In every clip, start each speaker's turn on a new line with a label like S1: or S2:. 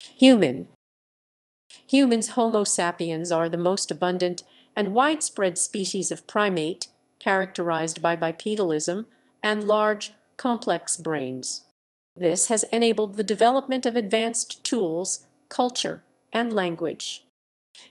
S1: Human Humans Homo sapiens are the most abundant and widespread species of primate, characterized by bipedalism and large, complex brains. This has enabled the development of advanced tools, culture, and language.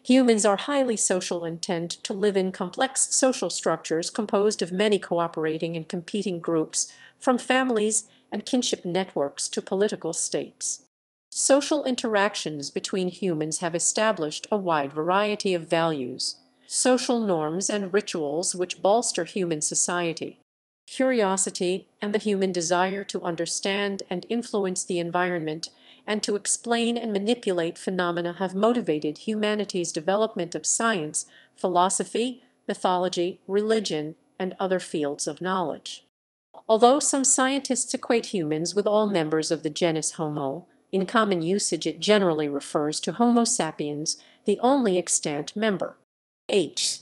S1: Humans are highly social and tend to live in complex social structures composed of many cooperating and competing groups, from families and kinship networks to political states. Social interactions between humans have established a wide variety of values, social norms and rituals which bolster human society. Curiosity and the human desire to understand and influence the environment and to explain and manipulate phenomena have motivated humanity's development of science, philosophy, mythology, religion, and other fields of knowledge. Although some scientists equate humans with all members of the genus Homo, in common usage it generally refers to Homo sapiens, the only extant member. H.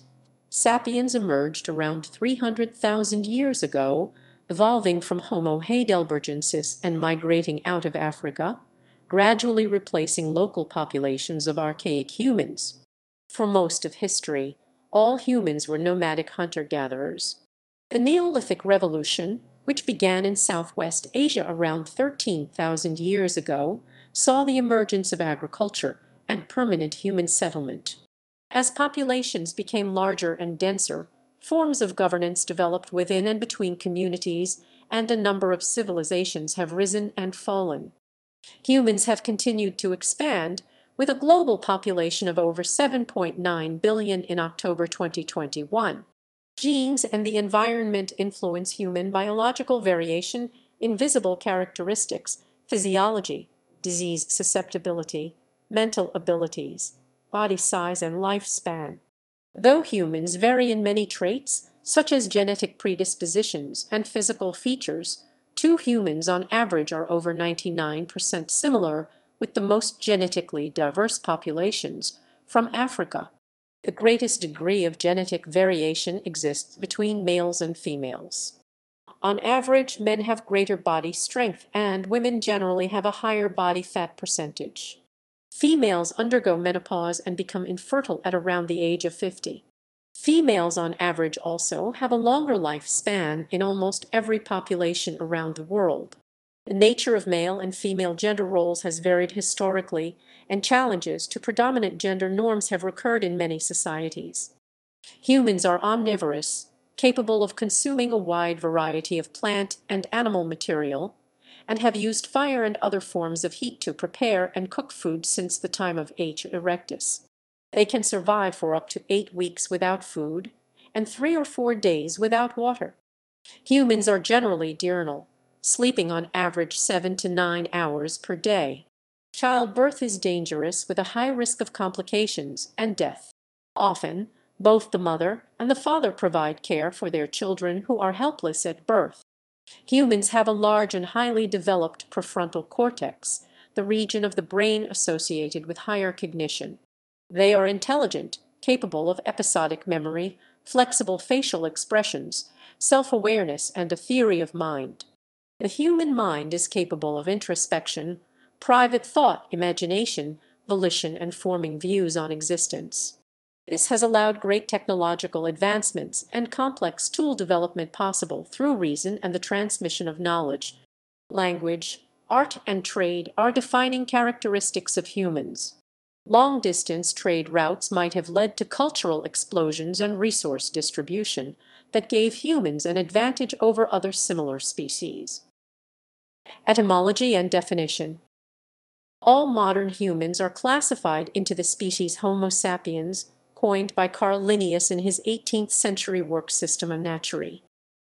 S1: Sapiens emerged around 300,000 years ago, evolving from Homo heidelbergensis and migrating out of Africa, gradually replacing local populations of archaic humans. For most of history, all humans were nomadic hunter-gatherers. The Neolithic Revolution, which began in Southwest Asia around 13,000 years ago, saw the emergence of agriculture and permanent human settlement. As populations became larger and denser, forms of governance developed within and between communities, and a number of civilizations have risen and fallen. Humans have continued to expand, with a global population of over 7.9 billion in October 2021. Genes and the environment influence human biological variation in visible characteristics, physiology, disease susceptibility, mental abilities, body size and lifespan. Though humans vary in many traits, such as genetic predispositions and physical features, two humans on average are over 99% similar with the most genetically diverse populations from Africa. The greatest degree of genetic variation exists between males and females. On average, men have greater body strength and women generally have a higher body fat percentage. Females undergo menopause and become infertile at around the age of 50. Females on average also have a longer lifespan in almost every population around the world. The nature of male and female gender roles has varied historically, and challenges to predominant gender norms have recurred in many societies. Humans are omnivorous, capable of consuming a wide variety of plant and animal material, and have used fire and other forms of heat to prepare and cook food since the time of H. erectus. They can survive for up to eight weeks without food and three or four days without water. Humans are generally diurnal, sleeping on average seven to nine hours per day. Childbirth is dangerous with a high risk of complications and death. Often, both the mother and the father provide care for their children who are helpless at birth. Humans have a large and highly developed prefrontal cortex, the region of the brain associated with higher cognition. They are intelligent, capable of episodic memory, flexible facial expressions, self-awareness, and a theory of mind. The human mind is capable of introspection, private thought, imagination, volition, and forming views on existence. This has allowed great technological advancements and complex tool development possible through reason and the transmission of knowledge. Language, art, and trade are defining characteristics of humans. Long-distance trade routes might have led to cultural explosions and resource distribution that gave humans an advantage over other similar species. Etymology and definition All modern humans are classified into the species Homo sapiens, coined by Carl Linnaeus in his 18th century work Systema Naturae.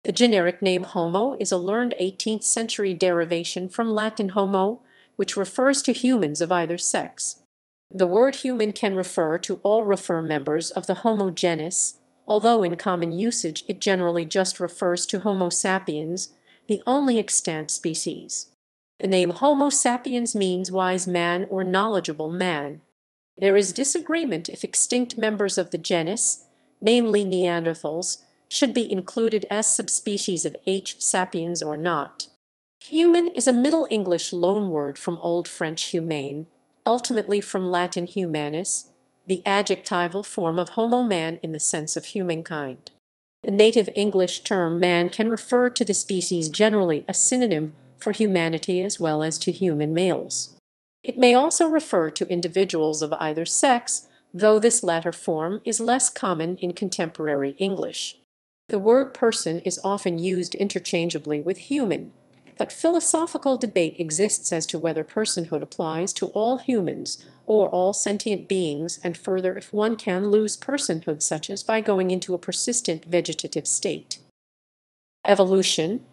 S1: The generic name Homo is a learned 18th century derivation from Latin homo, which refers to humans of either sex. The word human can refer to all refer members of the Homo genus, although in common usage it generally just refers to Homo sapiens, the only extant species. The name Homo sapiens means wise man or knowledgeable man. There is disagreement if extinct members of the genus, namely Neanderthals, should be included as subspecies of H. sapiens or not. Human is a Middle English loanword from Old French humain, ultimately from Latin humanus, the adjectival form of homo man in the sense of humankind. The native English term man can refer to the species generally a synonym for humanity as well as to human males. It may also refer to individuals of either sex, though this latter form is less common in contemporary English. The word person is often used interchangeably with human, but philosophical debate exists as to whether personhood applies to all humans or all sentient beings, and further if one can lose personhood such as by going into a persistent vegetative state. Evolution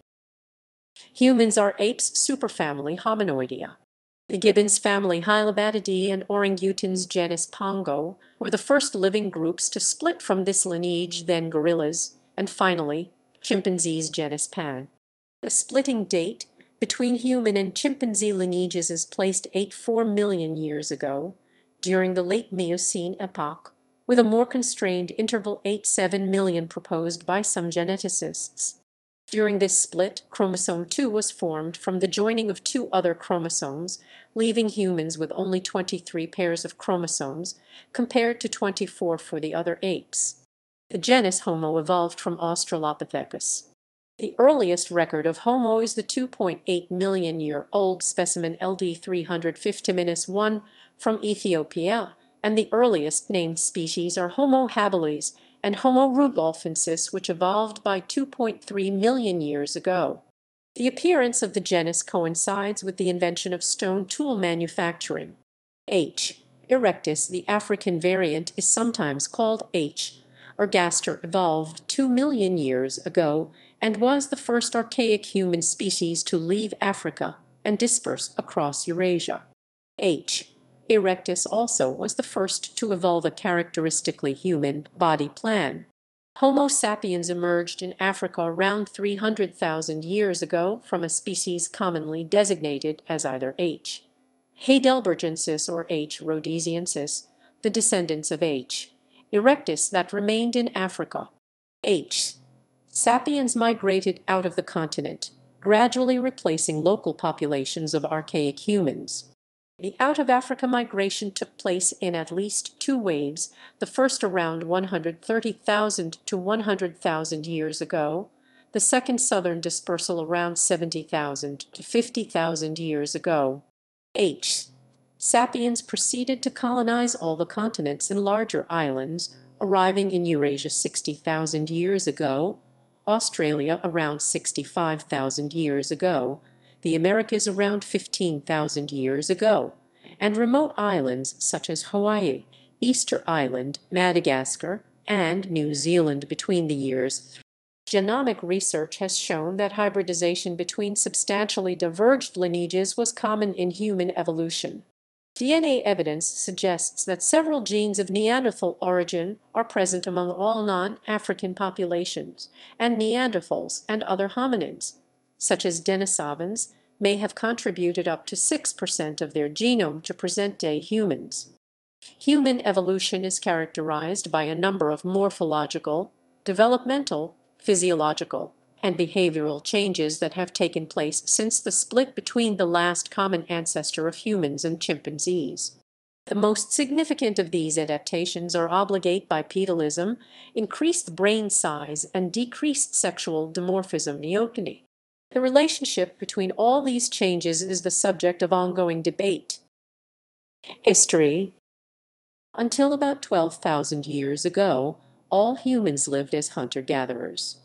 S1: Humans are apes superfamily Hominoidea. The gibbons family Hylobatidae and orangutans genus Pongo were the first living groups to split from this lineage, then gorillas, and finally chimpanzees genus Pan. The splitting date between human and chimpanzee lineages is placed 8-4 million years ago, during the late Miocene epoch, with a more constrained interval 8-7 million proposed by some geneticists. During this split, chromosome 2 was formed from the joining of two other chromosomes, leaving humans with only 23 pairs of chromosomes, compared to 24 for the other apes. The genus Homo evolved from Australopithecus. The earliest record of Homo is the 2.8 million year old specimen LD 350-1 from Ethiopia, and the earliest named species are Homo habilis and Homo rudolfensis, which evolved by 2.3 million years ago. The appearance of the genus coincides with the invention of stone tool manufacturing. H. erectus, the African variant, is sometimes called H. ergaster evolved 2 million years ago and was the first archaic human species to leave Africa and disperse across Eurasia. H. Erectus also was the first to evolve a characteristically human body plan. Homo sapiens emerged in Africa around 300,000 years ago from a species commonly designated as either H. heidelbergensis or H. rhodesiensis, the descendants of H. erectus that remained in Africa. H. sapiens migrated out of the continent, gradually replacing local populations of archaic humans. The out-of-Africa migration took place in at least two waves, the first around 130,000 to 100,000 years ago, the second southern dispersal around 70,000 to 50,000 years ago. H. Sapiens proceeded to colonize all the continents and larger islands, arriving in Eurasia 60,000 years ago, Australia around 65,000 years ago, the Americas around 15,000 years ago, and remote islands such as Hawaii, Easter Island, Madagascar, and New Zealand between the years. Genomic research has shown that hybridization between substantially diverged lineages was common in human evolution. DNA evidence suggests that several genes of Neanderthal origin are present among all non-African populations, and Neanderthals and other hominids, such as Denisovans, may have contributed up to 6% of their genome to present-day humans. Human evolution is characterized by a number of morphological, developmental, physiological, and behavioral changes that have taken place since the split between the last common ancestor of humans and chimpanzees. The most significant of these adaptations are obligate bipedalism, increased brain size, and decreased sexual dimorphism neoteny. The relationship between all these changes is the subject of ongoing debate. History Until about 12,000 years ago, all humans lived as hunter-gatherers.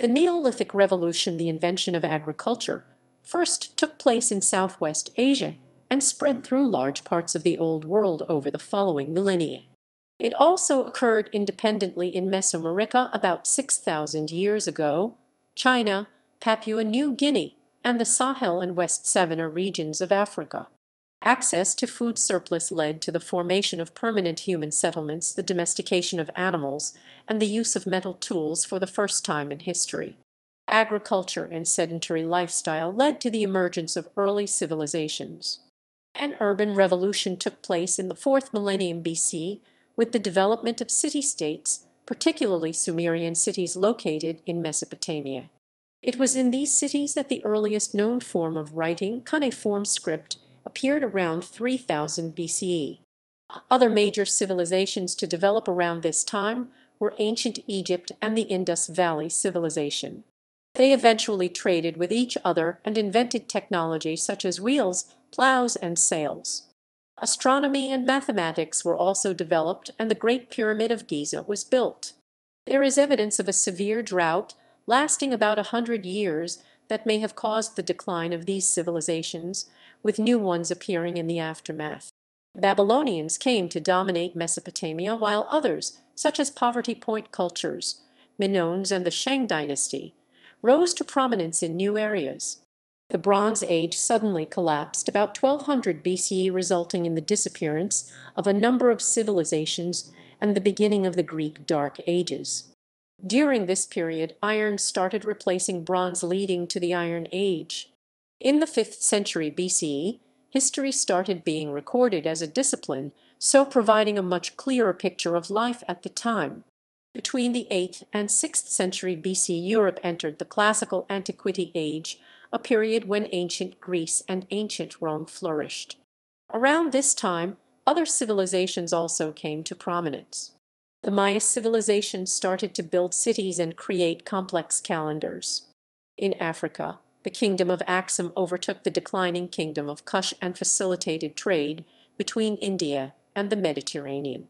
S1: The Neolithic Revolution, the invention of agriculture, first took place in Southwest Asia and spread through large parts of the Old World over the following millennia. It also occurred independently in Mesoamerica about 6,000 years ago, China, Papua New Guinea, and the Sahel and West Savannah regions of Africa. Access to food surplus led to the formation of permanent human settlements, the domestication of animals, and the use of metal tools for the first time in history. Agriculture and sedentary lifestyle led to the emergence of early civilizations. An urban revolution took place in the fourth millennium BC with the development of city-states, particularly Sumerian cities located in Mesopotamia. It was in these cities that the earliest known form of writing, cuneiform script, appeared around 3000 BCE. Other major civilizations to develop around this time were ancient Egypt and the Indus Valley Civilization. They eventually traded with each other and invented technology such as wheels, plows, and sails. Astronomy and mathematics were also developed and the Great Pyramid of Giza was built. There is evidence of a severe drought lasting about a hundred years that may have caused the decline of these civilizations, with new ones appearing in the aftermath. Babylonians came to dominate Mesopotamia while others, such as Poverty Point cultures, Minoans and the Shang dynasty, rose to prominence in new areas. The Bronze Age suddenly collapsed about 1200 BCE resulting in the disappearance of a number of civilizations and the beginning of the Greek Dark Ages. During this period iron started replacing bronze leading to the Iron Age. In the 5th century BCE, history started being recorded as a discipline, so providing a much clearer picture of life at the time. Between the 8th and 6th century BC Europe entered the classical antiquity age, a period when ancient Greece and ancient Rome flourished. Around this time, other civilizations also came to prominence. The Maya civilization started to build cities and create complex calendars. In Africa, the kingdom of Axum overtook the declining kingdom of Kush and facilitated trade between India and the Mediterranean.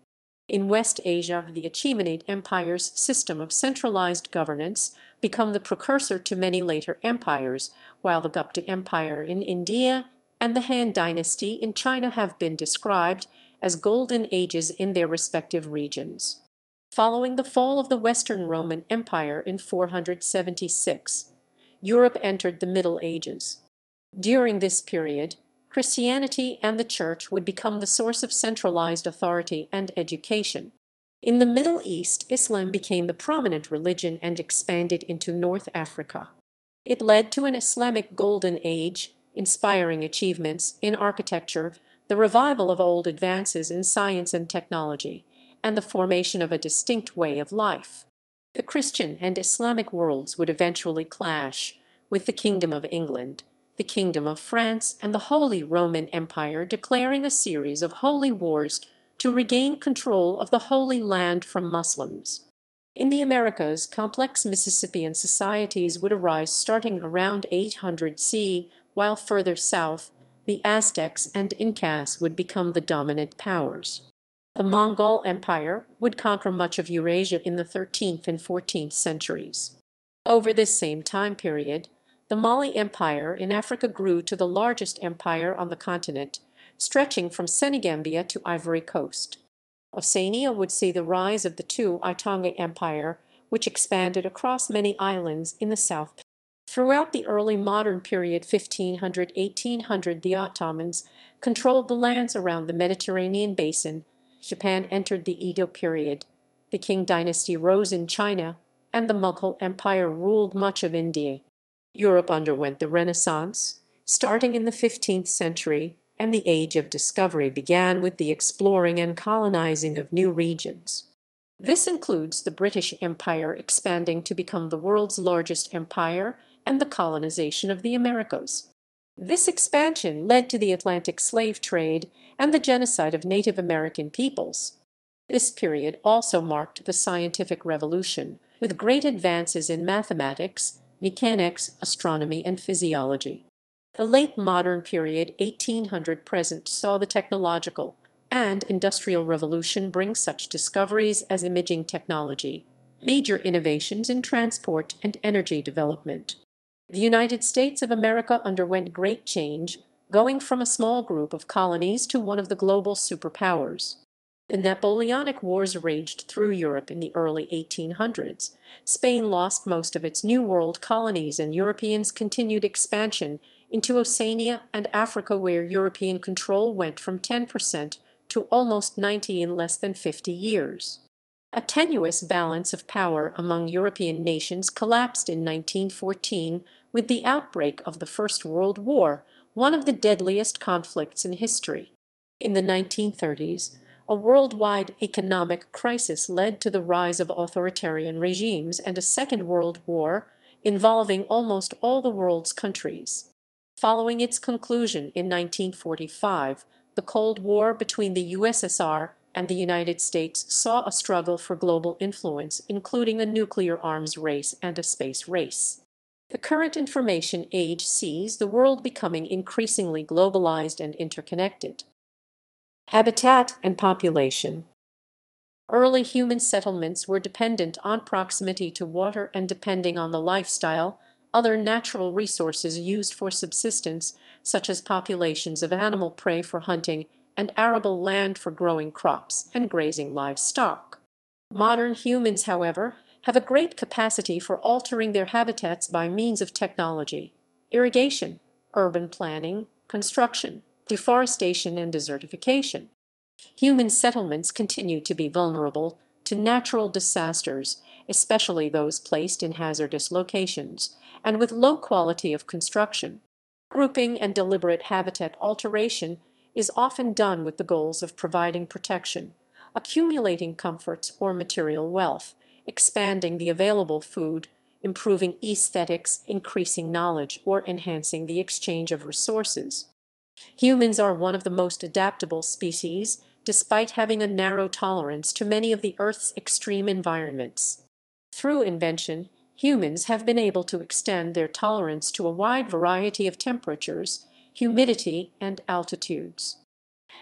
S1: In West Asia, the Achaemenid Empire's system of centralized governance became the precursor to many later empires, while the Gupta Empire in India and the Han Dynasty in China have been described as golden ages in their respective regions. Following the fall of the Western Roman Empire in 476, Europe entered the Middle Ages. During this period, Christianity and the Church would become the source of centralized authority and education. In the Middle East, Islam became the prominent religion and expanded into North Africa. It led to an Islamic golden age, inspiring achievements in architecture, the revival of old advances in science and technology, and the formation of a distinct way of life. The Christian and Islamic worlds would eventually clash, with the Kingdom of England the Kingdom of France, and the Holy Roman Empire declaring a series of holy wars to regain control of the Holy Land from Muslims. In the Americas, complex Mississippian societies would arise starting around 800 C, while further south, the Aztecs and Incas would become the dominant powers. The Mongol Empire would conquer much of Eurasia in the 13th and 14th centuries. Over this same time period, the Mali Empire in Africa grew to the largest empire on the continent, stretching from Senegambia to Ivory Coast. Oceania would see the rise of the Tu'i-Tonga Empire, which expanded across many islands in the south. Throughout the early modern period 1500-1800 the Ottomans controlled the lands around the Mediterranean basin, Japan entered the Edo period, the Qing dynasty rose in China, and the Mughal Empire ruled much of India. Europe underwent the Renaissance, starting in the 15th century, and the Age of Discovery began with the exploring and colonizing of new regions. This includes the British Empire expanding to become the world's largest empire and the colonization of the Americas. This expansion led to the Atlantic slave trade and the genocide of Native American peoples. This period also marked the scientific revolution, with great advances in mathematics, mechanics, astronomy, and physiology. The late modern period 1800 present saw the technological and industrial revolution bring such discoveries as imaging technology, major innovations in transport and energy development. The United States of America underwent great change, going from a small group of colonies to one of the global superpowers. The Napoleonic Wars raged through Europe in the early 1800s. Spain lost most of its New World colonies and Europeans continued expansion into Oceania and Africa where European control went from 10% to almost 90 in less than 50 years. A tenuous balance of power among European nations collapsed in 1914 with the outbreak of the First World War, one of the deadliest conflicts in history. In the 1930s, a worldwide economic crisis led to the rise of authoritarian regimes and a Second World War involving almost all the world's countries. Following its conclusion in 1945, the Cold War between the USSR and the United States saw a struggle for global influence, including a nuclear arms race and a space race. The current information age sees the world becoming increasingly globalized and interconnected. Habitat and population Early human settlements were dependent on proximity to water and depending on the lifestyle, other natural resources used for subsistence, such as populations of animal prey for hunting and arable land for growing crops and grazing livestock. Modern humans, however, have a great capacity for altering their habitats by means of technology, irrigation, urban planning, construction, deforestation, and desertification. Human settlements continue to be vulnerable to natural disasters, especially those placed in hazardous locations, and with low quality of construction. Grouping and deliberate habitat alteration is often done with the goals of providing protection, accumulating comforts or material wealth, expanding the available food, improving aesthetics, increasing knowledge, or enhancing the exchange of resources. Humans are one of the most adaptable species, despite having a narrow tolerance to many of the Earth's extreme environments. Through invention, humans have been able to extend their tolerance to a wide variety of temperatures, humidity, and altitudes.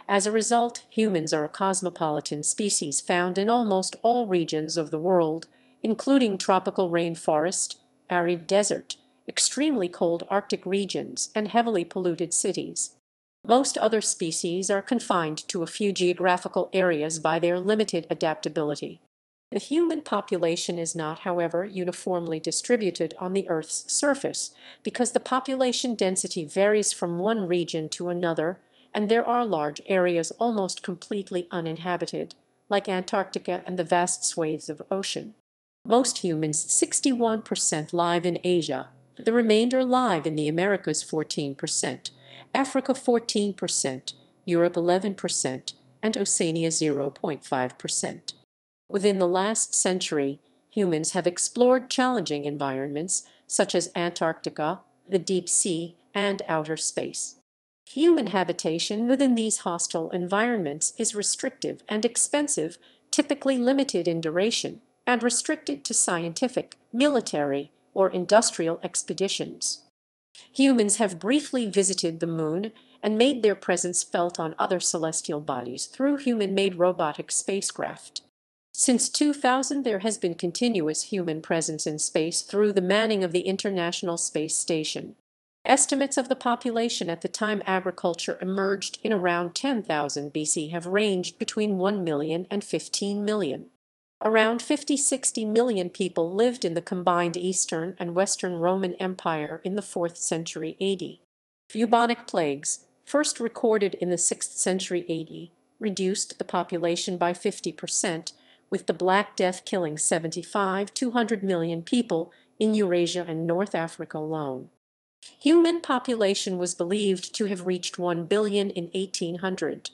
S1: As a result, humans are a cosmopolitan species found in almost all regions of the world, including tropical rainforest, arid desert, extremely cold Arctic regions, and heavily polluted cities. Most other species are confined to a few geographical areas by their limited adaptability. The human population is not, however, uniformly distributed on the Earth's surface because the population density varies from one region to another and there are large areas almost completely uninhabited, like Antarctica and the vast swathes of ocean. Most humans, 61%, live in Asia, the remainder live in the Americas 14%, Africa 14%, Europe 11%, and Oceania 0.5%. Within the last century, humans have explored challenging environments such as Antarctica, the deep sea, and outer space. Human habitation within these hostile environments is restrictive and expensive, typically limited in duration, and restricted to scientific, military, or industrial expeditions. Humans have briefly visited the moon and made their presence felt on other celestial bodies through human-made robotic spacecraft. Since 2000, there has been continuous human presence in space through the manning of the International Space Station. Estimates of the population at the time agriculture emerged in around 10,000 BC have ranged between 1 million and 15 million. Around 50-60 million people lived in the combined Eastern and Western Roman Empire in the 4th century AD. Bubonic plagues, first recorded in the 6th century AD, reduced the population by 50 percent with the Black Death killing 75 200 million people in Eurasia and North Africa alone. Human population was believed to have reached 1 billion in 1800.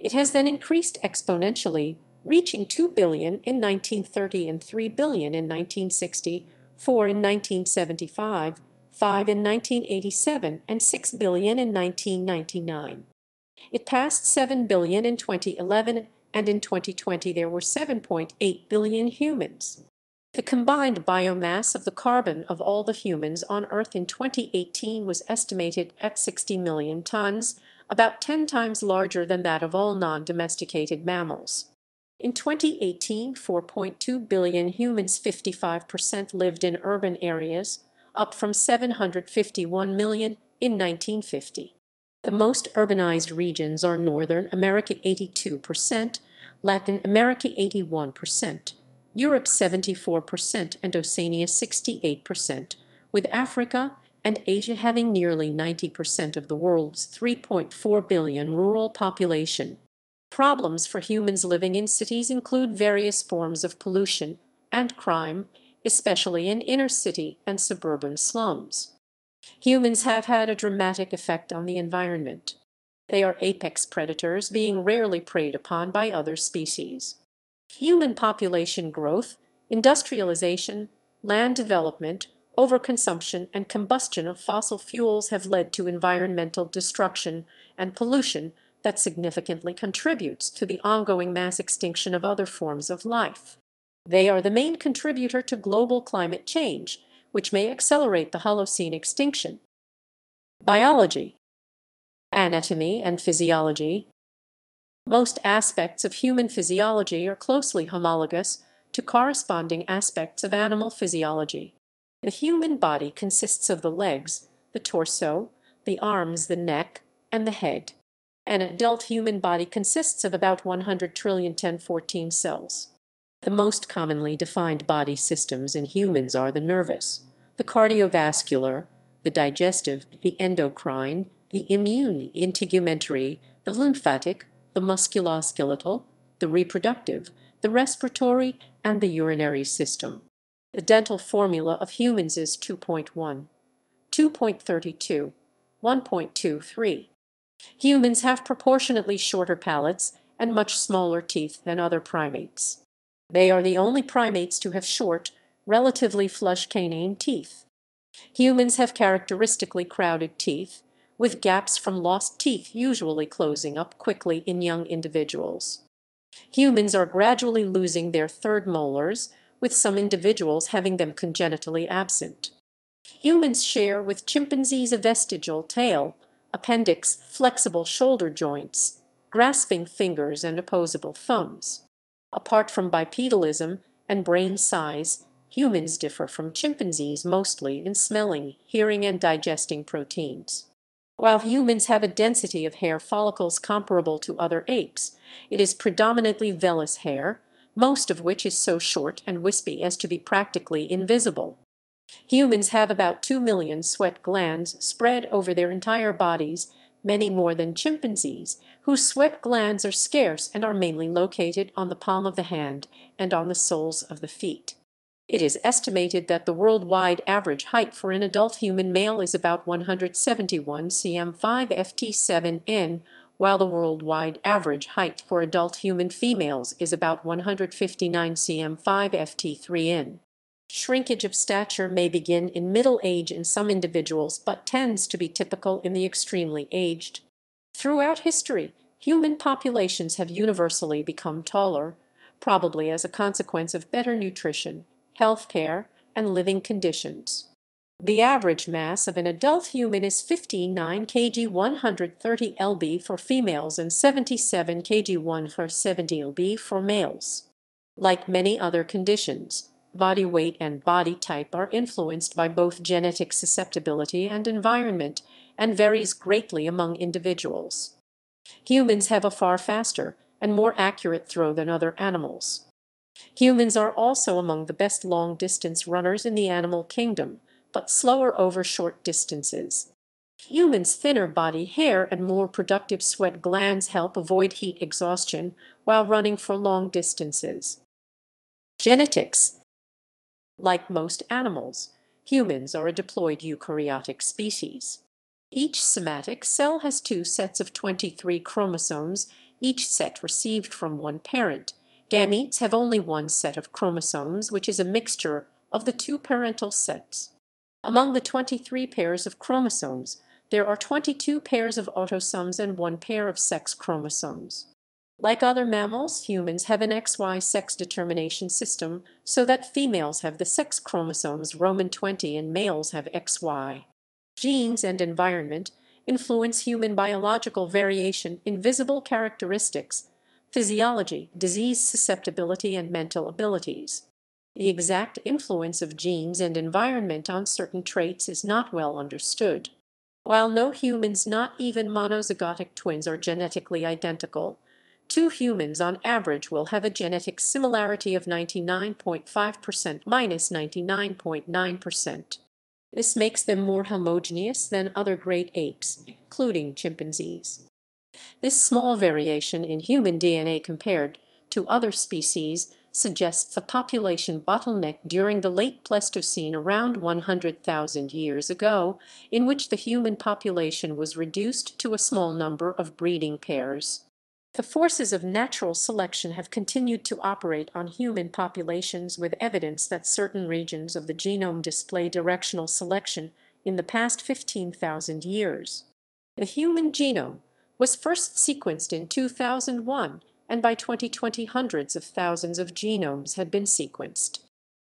S1: It has then increased exponentially, reaching 2 billion in 1930 and 3 billion in 1960, 4 in 1975, 5 in 1987, and 6 billion in 1999. It passed 7 billion in 2011 and in 2020 there were 7.8 billion humans. The combined biomass of the carbon of all the humans on Earth in 2018 was estimated at 60 million tons, about 10 times larger than that of all non-domesticated mammals. In 2018, 4.2 billion humans, 55% lived in urban areas, up from 751 million in 1950. The most urbanized regions are Northern America 82%, Latin America 81%, Europe 74%, and Oceania 68%, with Africa and Asia having nearly 90% of the world's 3.4 billion rural population. Problems for humans living in cities include various forms of pollution and crime, especially in inner city and suburban slums. Humans have had a dramatic effect on the environment. They are apex predators, being rarely preyed upon by other species. Human population growth, industrialization, land development, overconsumption and combustion of fossil fuels have led to environmental destruction and pollution that significantly contributes to the ongoing mass extinction of other forms of life. They are the main contributor to global climate change, which may accelerate the Holocene extinction. Biology Anatomy and physiology Most aspects of human physiology are closely homologous to corresponding aspects of animal physiology. The human body consists of the legs, the torso, the arms, the neck, and the head. An adult human body consists of about 100 trillion 1014 cells. The most commonly defined body systems in humans are the nervous, the cardiovascular, the digestive, the endocrine, the immune integumentary, the lymphatic, the musculoskeletal, the reproductive, the respiratory, and the urinary system. The dental formula of humans is 2.1, 2.32, 1.23. Humans have proportionately shorter palates and much smaller teeth than other primates. They are the only primates to have short, relatively flush canine teeth. Humans have characteristically crowded teeth, with gaps from lost teeth usually closing up quickly in young individuals. Humans are gradually losing their third molars, with some individuals having them congenitally absent. Humans share with chimpanzees a vestigial tail, appendix, flexible shoulder joints, grasping fingers, and opposable thumbs. Apart from bipedalism and brain size, humans differ from chimpanzees mostly in smelling, hearing, and digesting proteins. While humans have a density of hair follicles comparable to other apes, it is predominantly vellus hair, most of which is so short and wispy as to be practically invisible. Humans have about 2 million sweat glands spread over their entire bodies, many more than chimpanzees, whose sweat glands are scarce and are mainly located on the palm of the hand and on the soles of the feet. It is estimated that the worldwide average height for an adult human male is about 171 cm 5 ft 7 in, while the worldwide average height for adult human females is about 159 cm 5 ft 3 in. Shrinkage of stature may begin in middle age in some individuals but tends to be typical in the extremely aged. Throughout history, human populations have universally become taller, probably as a consequence of better nutrition, health care, and living conditions. The average mass of an adult human is 59 kg 130 lb for females and 77 kg 170 lb for males. Like many other conditions, body weight and body type are influenced by both genetic susceptibility and environment and varies greatly among individuals. Humans have a far faster and more accurate throw than other animals. Humans are also among the best long-distance runners in the animal kingdom, but slower over short distances. Humans' thinner body hair and more productive sweat glands help avoid heat exhaustion while running for long distances. Genetics Like most animals, humans are a diploid eukaryotic species. Each somatic cell has two sets of 23 chromosomes, each set received from one parent, Gametes have only one set of chromosomes, which is a mixture of the two parental sets. Among the 23 pairs of chromosomes, there are 22 pairs of autosomes and one pair of sex chromosomes. Like other mammals, humans have an XY sex determination system so that females have the sex chromosomes Roman 20 and males have XY. Genes and environment influence human biological variation in visible characteristics physiology, disease susceptibility, and mental abilities. The exact influence of genes and environment on certain traits is not well understood. While no humans, not even monozygotic twins, are genetically identical, two humans on average will have a genetic similarity of 99.5% minus 99.9%. This makes them more homogeneous than other great apes, including chimpanzees. This small variation in human DNA compared to other species suggests a population bottleneck during the late Pleistocene around 100,000 years ago, in which the human population was reduced to a small number of breeding pairs. The forces of natural selection have continued to operate on human populations with evidence that certain regions of the genome display directional selection in the past 15,000 years. The human genome was first sequenced in 2001 and by 2020 hundreds of thousands of genomes had been sequenced.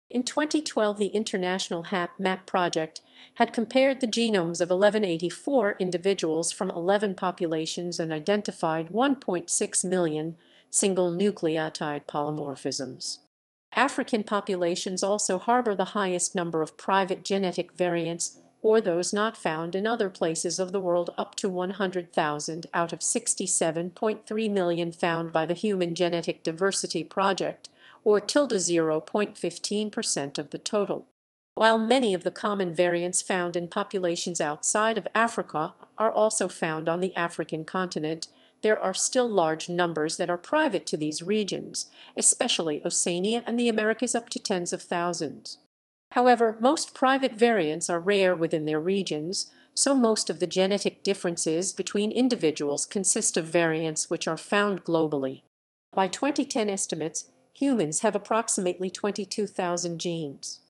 S1: In 2012 the International HapMap project had compared the genomes of 1184 individuals from 11 populations and identified 1.6 million single nucleotide polymorphisms. African populations also harbor the highest number of private genetic variants or those not found in other places of the world up to 100,000 out of 67.3 million found by the Human Genetic Diversity Project, or tilde 0.15% of the total. While many of the common variants found in populations outside of Africa are also found on the African continent, there are still large numbers that are private to these regions, especially Oceania and the Americas up to tens of thousands. However, most private variants are rare within their regions, so most of the genetic differences between individuals consist of variants which are found globally. By 2010 estimates, humans have approximately 22,000 genes.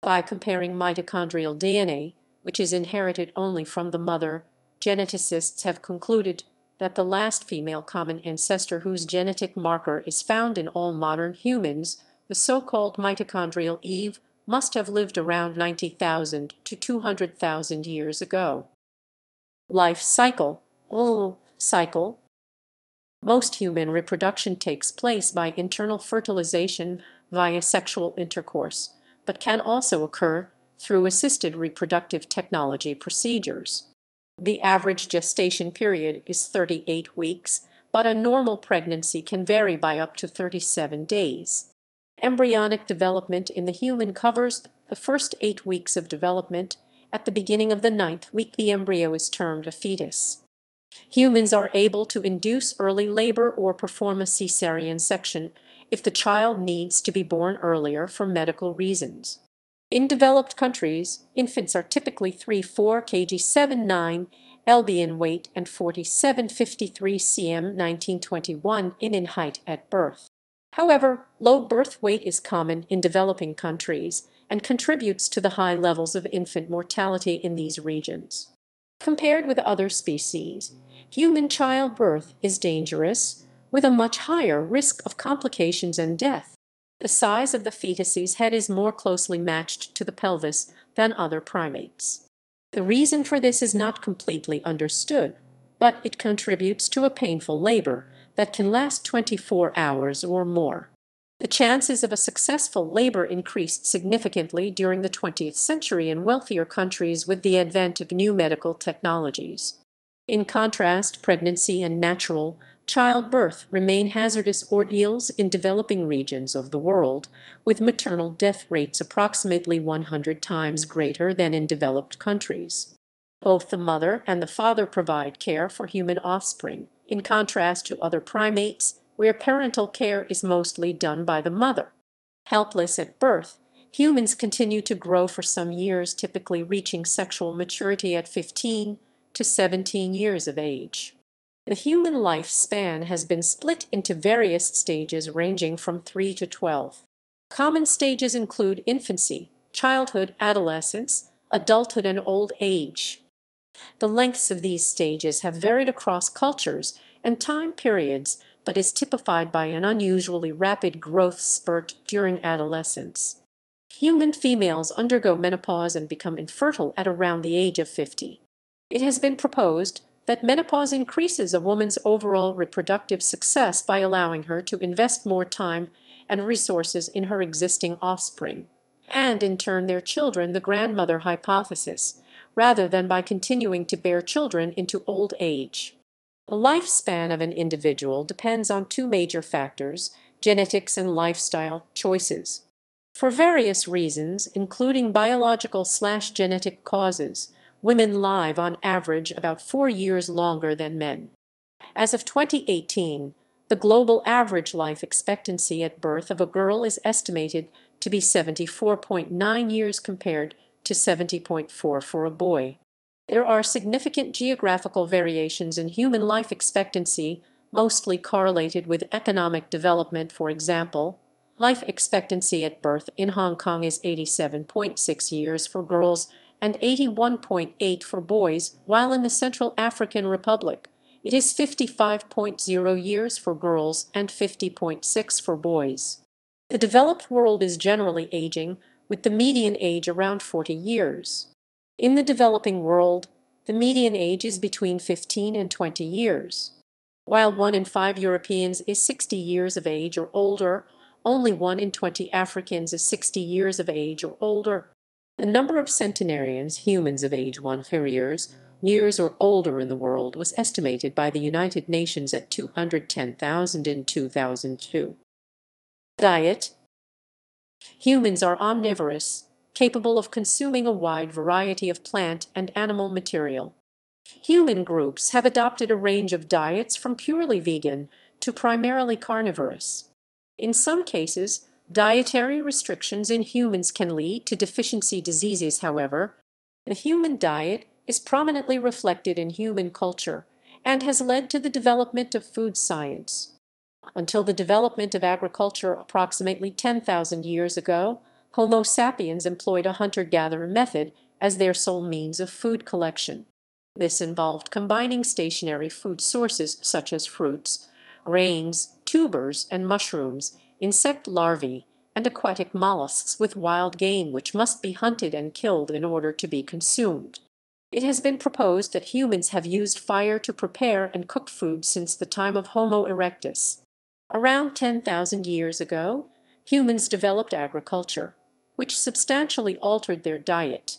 S1: By comparing mitochondrial DNA, which is inherited only from the mother, geneticists have concluded that the last female common ancestor whose genetic marker is found in all modern humans, the so-called mitochondrial Eve, must have lived around 90,000 to 200,000 years ago. Life cycle, oh, cycle. Most human reproduction takes place by internal fertilization via sexual intercourse, but can also occur through assisted reproductive technology procedures. The average gestation period is 38 weeks, but a normal pregnancy can vary by up to 37 days. Embryonic development in the human covers the first eight weeks of development. At the beginning of the ninth week, the embryo is termed a fetus. Humans are able to induce early labor or perform a cesarean section if the child needs to be born earlier for medical reasons. In developed countries, infants are typically 3-4 kg 7-9 lb in weight and 47-53 cm 1921 in in height at birth. However, low birth weight is common in developing countries and contributes to the high levels of infant mortality in these regions. Compared with other species, human childbirth is dangerous, with a much higher risk of complications and death. The size of the fetus's head is more closely matched to the pelvis than other primates. The reason for this is not completely understood, but it contributes to a painful labor that can last 24 hours or more. The chances of a successful labor increased significantly during the 20th century in wealthier countries with the advent of new medical technologies. In contrast, pregnancy and natural childbirth remain hazardous ordeals in developing regions of the world, with maternal death rates approximately 100 times greater than in developed countries. Both the mother and the father provide care for human offspring, in contrast to other primates where parental care is mostly done by the mother. Helpless at birth, humans continue to grow for some years, typically reaching sexual maturity at 15 to 17 years of age. The human lifespan has been split into various stages ranging from 3 to 12. Common stages include infancy, childhood, adolescence, adulthood, and old age. The lengths of these stages have varied across cultures and time periods, but is typified by an unusually rapid growth spurt during adolescence. Human females undergo menopause and become infertile at around the age of 50. It has been proposed that menopause increases a woman's overall reproductive success by allowing her to invest more time and resources in her existing offspring, and in turn their children the grandmother hypothesis, rather than by continuing to bear children into old age. The lifespan of an individual depends on two major factors, genetics and lifestyle choices. For various reasons, including biological slash genetic causes, women live on average about four years longer than men. As of 2018, the global average life expectancy at birth of a girl is estimated to be 74.9 years compared to 70.4 for a boy. There are significant geographical variations in human life expectancy, mostly correlated with economic development for example, life expectancy at birth in Hong Kong is 87.6 years for girls and 81.8 for boys, while in the Central African Republic it is 55.0 years for girls and 50.6 for boys. The developed world is generally aging, with the median age around 40 years. In the developing world, the median age is between 15 and 20 years. While one in five Europeans is 60 years of age or older, only one in 20 Africans is 60 years of age or older. The number of centenarians, humans of age 100 years, years or older in the world was estimated by the United Nations at 210,000 in 2002. Diet Humans are omnivorous, capable of consuming a wide variety of plant and animal material. Human groups have adopted a range of diets from purely vegan to primarily carnivorous. In some cases, dietary restrictions in humans can lead to deficiency diseases however. The human diet is prominently reflected in human culture and has led to the development of food science. Until the development of agriculture approximately 10,000 years ago, Homo sapiens employed a hunter-gatherer method as their sole means of food collection. This involved combining stationary food sources such as fruits, grains, tubers, and mushrooms, insect larvae, and aquatic mollusks with wild game which must be hunted and killed in order to be consumed. It has been proposed that humans have used fire to prepare and cook food since the time of Homo erectus. Around 10,000 years ago, humans developed agriculture, which substantially altered their diet.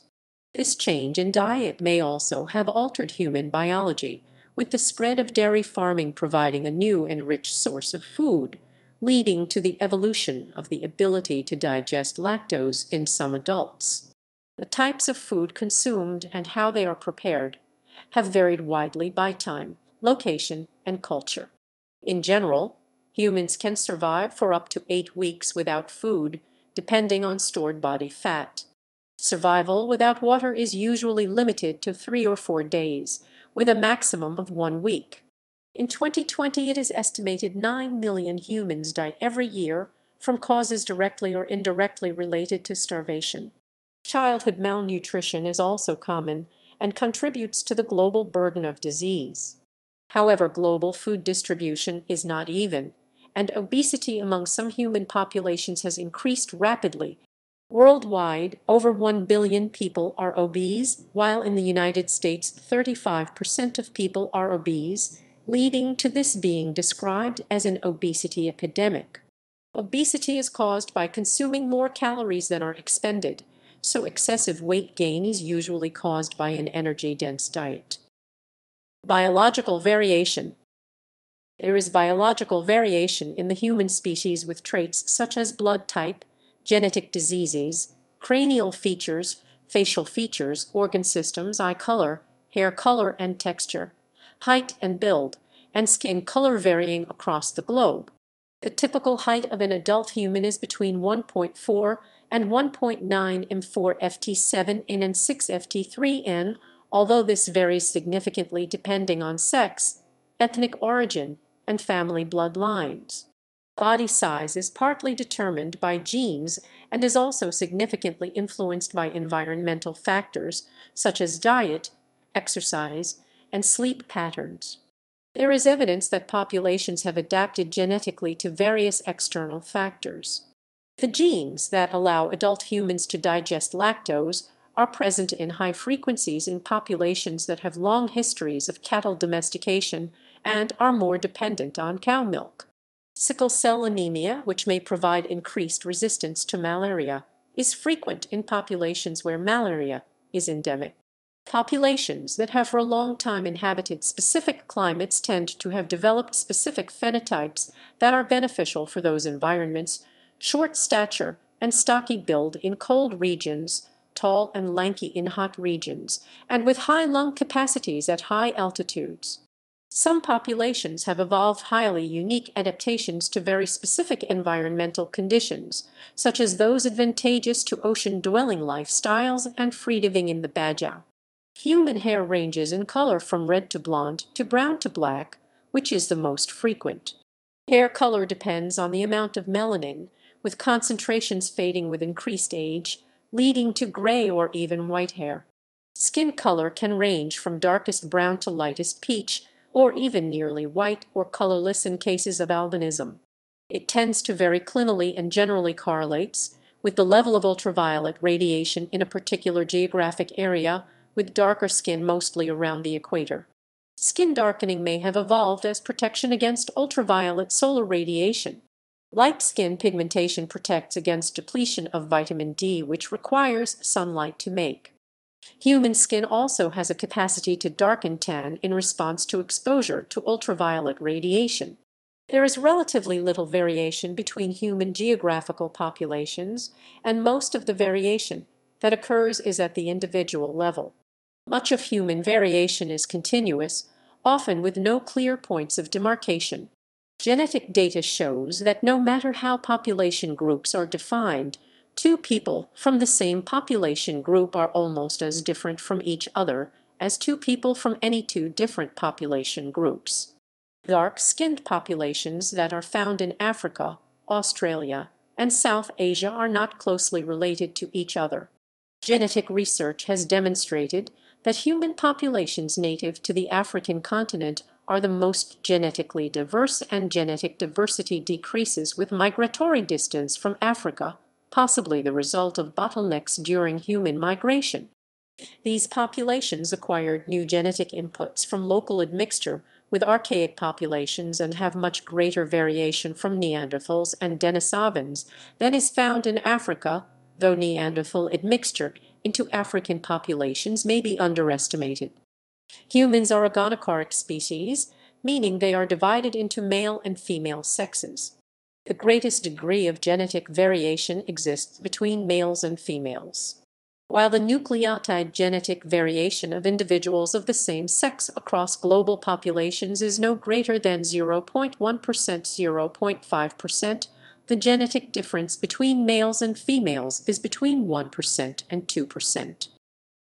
S1: This change in diet may also have altered human biology, with the spread of dairy farming providing a new and rich source of food, leading to the evolution of the ability to digest lactose in some adults. The types of food consumed and how they are prepared have varied widely by time, location, and culture. In general, humans can survive for up to eight weeks without food, depending on stored body fat. Survival without water is usually limited to three or four days, with a maximum of one week. In 2020, it is estimated 9 million humans die every year from causes directly or indirectly related to starvation. Childhood malnutrition is also common and contributes to the global burden of disease. However, global food distribution is not even, and obesity among some human populations has increased rapidly. Worldwide, over 1 billion people are obese, while in the United States 35% of people are obese, leading to this being described as an obesity epidemic. Obesity is caused by consuming more calories than are expended, so excessive weight gain is usually caused by an energy-dense diet. Biological variation There is biological variation in the human species with traits such as blood type, genetic diseases, cranial features, facial features, organ systems, eye color, hair color and texture, height and build, and skin color varying across the globe. The typical height of an adult human is between 1.4 and 1.9 M4 FT7N and 6 FT3N, although this varies significantly depending on sex, ethnic origin, and family bloodlines. Body size is partly determined by genes and is also significantly influenced by environmental factors such as diet, exercise, and sleep patterns. There is evidence that populations have adapted genetically to various external factors. The genes that allow adult humans to digest lactose are present in high frequencies in populations that have long histories of cattle domestication and are more dependent on cow milk. Sickle cell anemia, which may provide increased resistance to malaria, is frequent in populations where malaria is endemic. Populations that have for a long time inhabited specific climates tend to have developed specific phenotypes that are beneficial for those environments short stature and stocky build in cold regions, tall and lanky in hot regions, and with high lung capacities at high altitudes. Some populations have evolved highly unique adaptations to very specific environmental conditions, such as those advantageous to ocean-dwelling lifestyles and freediving in the Bajau. Human hair ranges in color from red to blonde to brown to black, which is the most frequent. Hair color depends on the amount of melanin, with concentrations fading with increased age, leading to gray or even white hair. Skin color can range from darkest brown to lightest peach, or even nearly white or colorless in cases of albinism. It tends to vary clinally and generally correlates with the level of ultraviolet radiation in a particular geographic area, with darker skin mostly around the equator. Skin darkening may have evolved as protection against ultraviolet solar radiation. Light skin pigmentation protects against depletion of vitamin D, which requires sunlight to make. Human skin also has a capacity to darken tan in response to exposure to ultraviolet radiation. There is relatively little variation between human geographical populations, and most of the variation that occurs is at the individual level. Much of human variation is continuous, often with no clear points of demarcation. Genetic data shows that no matter how population groups are defined, two people from the same population group are almost as different from each other as two people from any two different population groups. Dark-skinned populations that are found in Africa, Australia, and South Asia are not closely related to each other. Genetic research has demonstrated that human populations native to the African continent are the most genetically diverse and genetic diversity decreases with migratory distance from Africa, possibly the result of bottlenecks during human migration. These populations acquired new genetic inputs from local admixture with archaic populations and have much greater variation from Neanderthals and Denisovans than is found in Africa, though Neanderthal admixture into African populations may be underestimated. Humans are a gonochoric species, meaning they are divided into male and female sexes. The greatest degree of genetic variation exists between males and females. While the nucleotide genetic variation of individuals of the same sex across global populations is no greater than 0.1% 0.5%, the genetic difference between males and females is between 1% and 2%.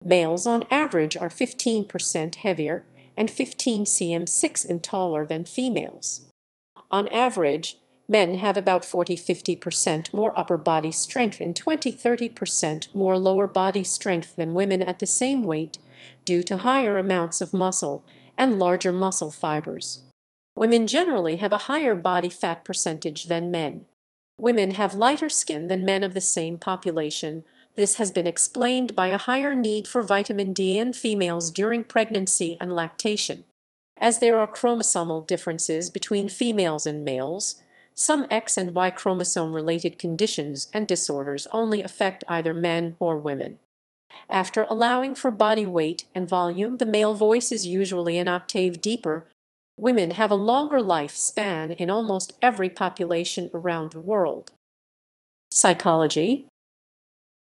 S1: Males on average are 15% heavier and 15 cm6 in taller than females. On average, men have about 40-50% more upper body strength and 20-30% more lower body strength than women at the same weight due to higher amounts of muscle and larger muscle fibers. Women generally have a higher body fat percentage than men. Women have lighter skin than men of the same population. This has been explained by a higher need for vitamin D in females during pregnancy and lactation. As there are chromosomal differences between females and males, some X and Y chromosome-related conditions and disorders only affect either men or women. After allowing for body weight and volume, the male voice is usually an octave deeper Women have a longer lifespan in almost every population around the world. Psychology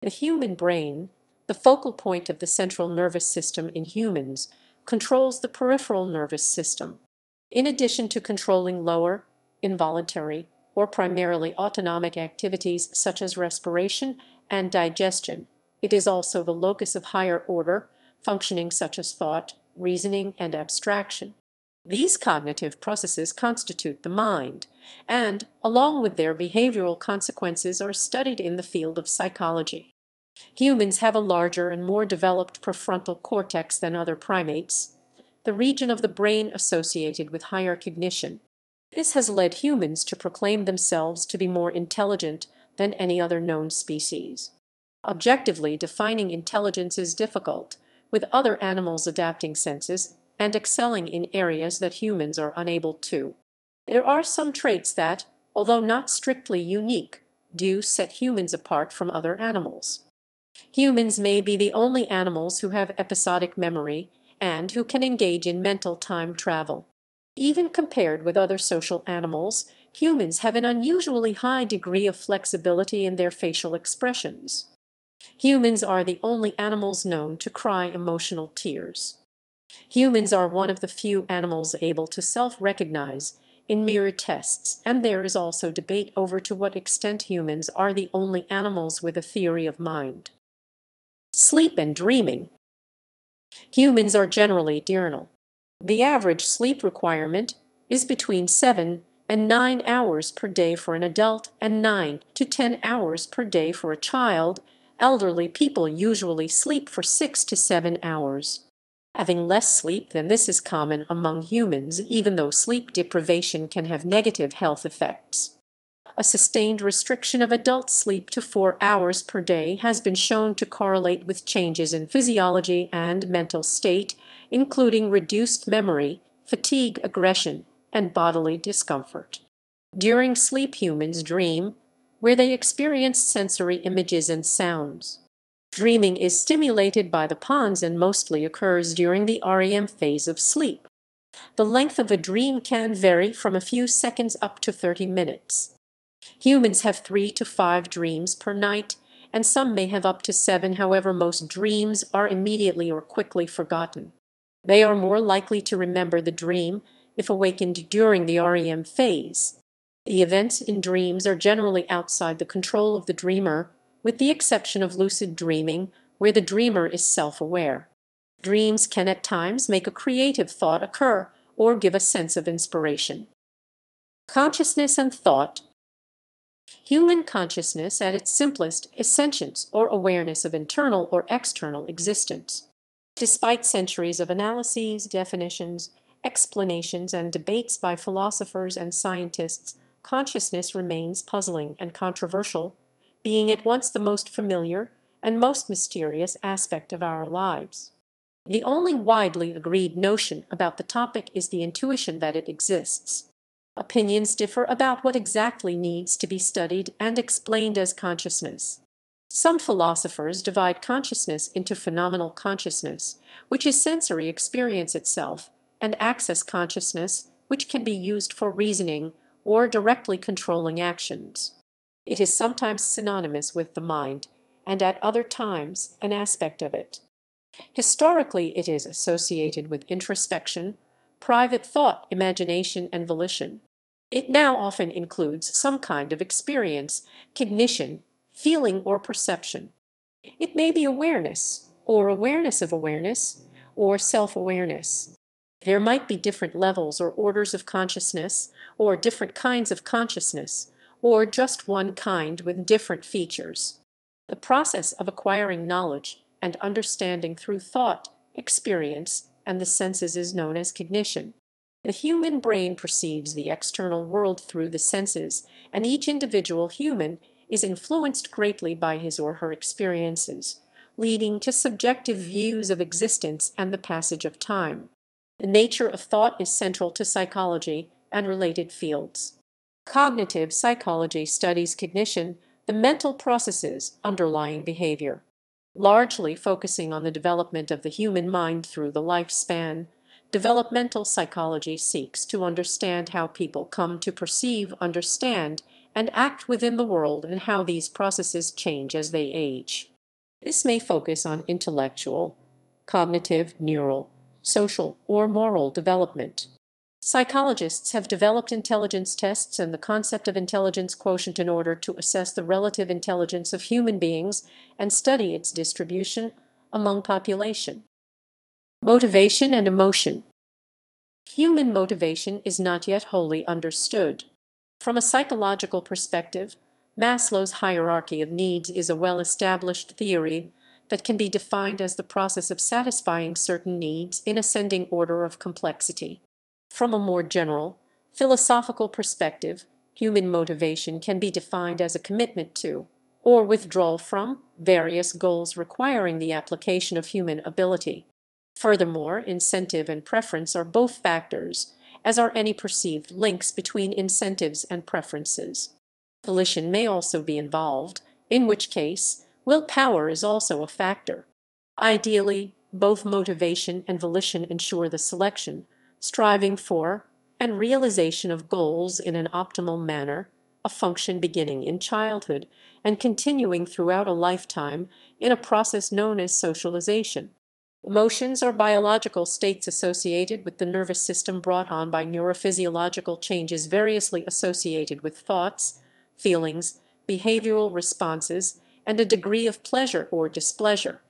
S1: The human brain, the focal point of the central nervous system in humans, controls the peripheral nervous system. In addition to controlling lower, involuntary, or primarily autonomic activities such as respiration and digestion, it is also the locus of higher order, functioning such as thought, reasoning, and abstraction. These cognitive processes constitute the mind, and, along with their behavioral consequences, are studied in the field of psychology. Humans have a larger and more developed prefrontal cortex than other primates, the region of the brain associated with higher cognition. This has led humans to proclaim themselves to be more intelligent than any other known species. Objectively defining intelligence is difficult, with other animals adapting senses and excelling in areas that humans are unable to. There are some traits that, although not strictly unique, do set humans apart from other animals. Humans may be the only animals who have episodic memory and who can engage in mental time travel. Even compared with other social animals, humans have an unusually high degree of flexibility in their facial expressions. Humans are the only animals known to cry emotional tears. Humans are one of the few animals able to self-recognize in mirror tests, and there is also debate over to what extent humans are the only animals with a theory of mind. Sleep and dreaming. Humans are generally diurnal. The average sleep requirement is between 7 and 9 hours per day for an adult and 9 to 10 hours per day for a child. Elderly people usually sleep for 6 to 7 hours. Having less sleep than this is common among humans even though sleep deprivation can have negative health effects. A sustained restriction of adult sleep to 4 hours per day has been shown to correlate with changes in physiology and mental state, including reduced memory, fatigue, aggression, and bodily discomfort. During sleep humans dream, where they experience sensory images and sounds. Dreaming is stimulated by the pons and mostly occurs during the REM phase of sleep. The length of a dream can vary from a few seconds up to 30 minutes. Humans have three to five dreams per night, and some may have up to seven. However, most dreams are immediately or quickly forgotten. They are more likely to remember the dream if awakened during the REM phase. The events in dreams are generally outside the control of the dreamer with the exception of lucid dreaming, where the dreamer is self-aware. Dreams can at times make a creative thought occur or give a sense of inspiration. Consciousness and thought Human consciousness at its simplest is sentience or awareness of internal or external existence. Despite centuries of analyses, definitions, explanations, and debates by philosophers and scientists, consciousness remains puzzling and controversial being at once the most familiar and most mysterious aspect of our lives. The only widely agreed notion about the topic is the intuition that it exists. Opinions differ about what exactly needs to be studied and explained as consciousness. Some philosophers divide consciousness into phenomenal consciousness, which is sensory experience itself, and access consciousness, which can be used for reasoning or directly controlling actions. It is sometimes synonymous with the mind, and at other times an aspect of it. Historically it is associated with introspection, private thought, imagination, and volition. It now often includes some kind of experience, cognition, feeling, or perception. It may be awareness, or awareness of awareness, or self-awareness. There might be different levels or orders of consciousness, or different kinds of consciousness, or just one kind with different features. The process of acquiring knowledge and understanding through thought, experience, and the senses is known as cognition. The human brain perceives the external world through the senses, and each individual human is influenced greatly by his or her experiences, leading to subjective views of existence and the passage of time. The nature of thought is central to psychology and related fields. Cognitive psychology studies cognition, the mental processes underlying behavior. Largely focusing on the development of the human mind through the lifespan, developmental psychology seeks to understand how people come to perceive, understand, and act within the world and how these processes change as they age. This may focus on intellectual, cognitive, neural, social, or moral development. Psychologists have developed intelligence tests and the concept of intelligence quotient in order to assess the relative intelligence of human beings and study its distribution among population. Motivation and emotion. Human motivation is not yet wholly understood. From a psychological perspective, Maslow's hierarchy of needs is a well-established theory that can be defined as the process of satisfying certain needs in ascending order of complexity. From a more general, philosophical perspective, human motivation can be defined as a commitment to, or withdrawal from, various goals requiring the application of human ability. Furthermore, incentive and preference are both factors, as are any perceived links between incentives and preferences. Volition may also be involved, in which case willpower is also a factor. Ideally, both motivation and volition ensure the selection, striving for, and realization of goals in an optimal manner, a function beginning in childhood and continuing throughout a lifetime in a process known as socialization. Emotions are biological states associated with the nervous system brought on by neurophysiological changes variously associated with thoughts, feelings, behavioral responses, and a degree of pleasure or displeasure.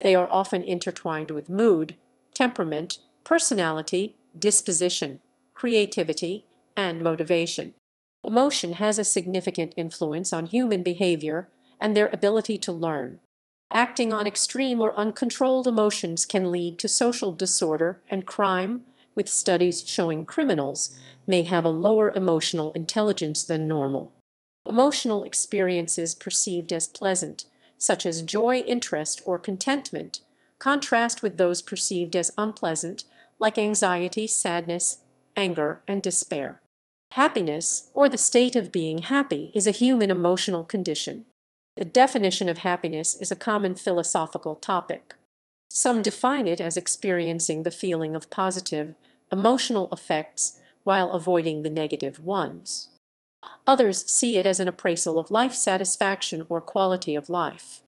S1: They are often intertwined with mood, temperament, personality, disposition, creativity, and motivation. Emotion has a significant influence on human behavior and their ability to learn. Acting on extreme or uncontrolled emotions can lead to social disorder and crime, with studies showing criminals may have a lower emotional intelligence than normal. Emotional experiences perceived as pleasant, such as joy, interest, or contentment, contrast with those perceived as unpleasant, like anxiety, sadness, anger, and despair. Happiness, or the state of being happy, is a human emotional condition. The definition of happiness is a common philosophical topic. Some define it as experiencing the feeling of positive, emotional effects while avoiding the negative ones. Others see it as an appraisal of life satisfaction or quality of life.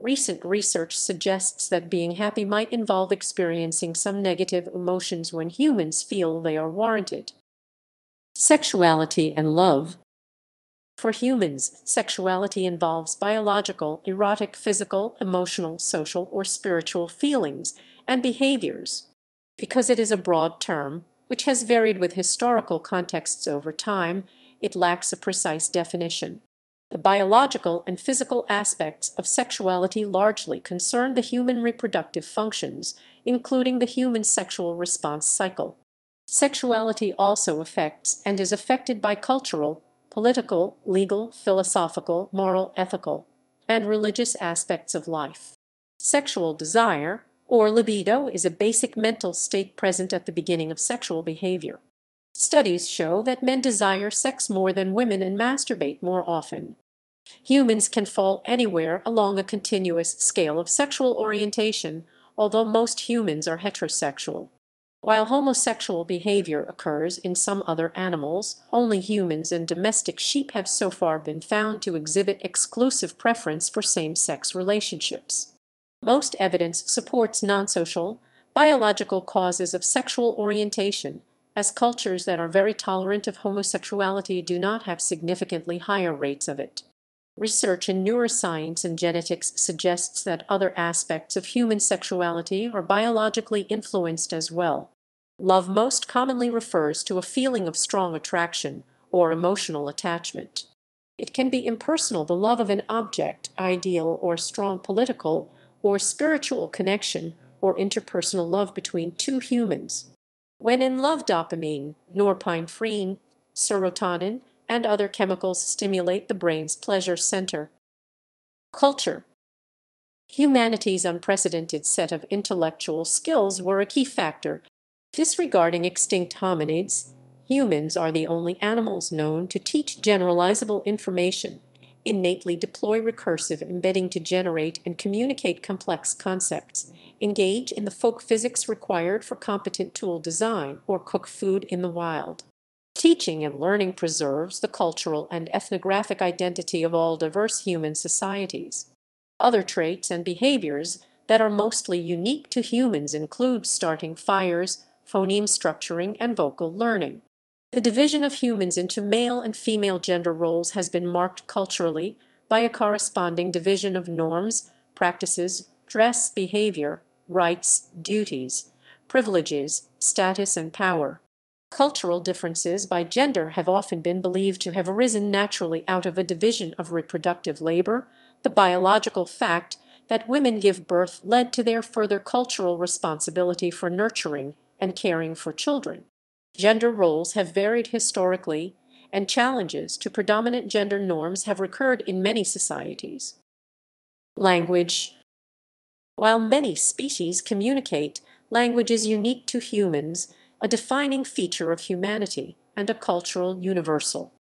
S1: Recent research suggests that being happy might involve experiencing some negative emotions when humans feel they are warranted. Sexuality and love for humans, sexuality involves biological, erotic, physical, emotional, social, or spiritual feelings and behaviors. Because it is a broad term, which has varied with historical contexts over time, it lacks a precise definition. The biological and physical aspects of sexuality largely concern the human reproductive functions, including the human sexual response cycle. Sexuality also affects and is affected by cultural, political, legal, philosophical, moral, ethical, and religious aspects of life. Sexual desire, or libido, is a basic mental state present at the beginning of sexual behavior. Studies show that men desire sex more than women and masturbate more often. Humans can fall anywhere along a continuous scale of sexual orientation, although most humans are heterosexual. While homosexual behavior occurs in some other animals, only humans and domestic sheep have so far been found to exhibit exclusive preference for same-sex relationships. Most evidence supports non-social, biological causes of sexual orientation, as cultures that are very tolerant of homosexuality do not have significantly higher rates of it. Research in neuroscience and genetics suggests that other aspects of human sexuality are biologically influenced as well. Love most commonly refers to a feeling of strong attraction or emotional attachment. It can be impersonal, the love of an object, ideal, or strong political or spiritual connection, or interpersonal love between two humans. When in love, dopamine, norepinephrine, serotonin, and other chemicals stimulate the brain's pleasure center. Culture Humanity's unprecedented set of intellectual skills were a key factor Disregarding extinct hominids, humans are the only animals known to teach generalizable information, innately deploy recursive embedding to generate and communicate complex concepts, engage in the folk physics required for competent tool design, or cook food in the wild. Teaching and learning preserves the cultural and ethnographic identity of all diverse human societies. Other traits and behaviors that are mostly unique to humans include starting fires, phoneme structuring, and vocal learning. The division of humans into male and female gender roles has been marked culturally by a corresponding division of norms, practices, dress, behavior, rights, duties, privileges, status, and power. Cultural differences by gender have often been believed to have arisen naturally out of a division of reproductive labor, the biological fact that women give birth led to their further cultural responsibility for nurturing and caring for children. Gender roles have varied historically, and challenges to predominant gender norms have recurred in many societies. Language While many species communicate, language is unique to humans, a defining feature of humanity, and a cultural universal.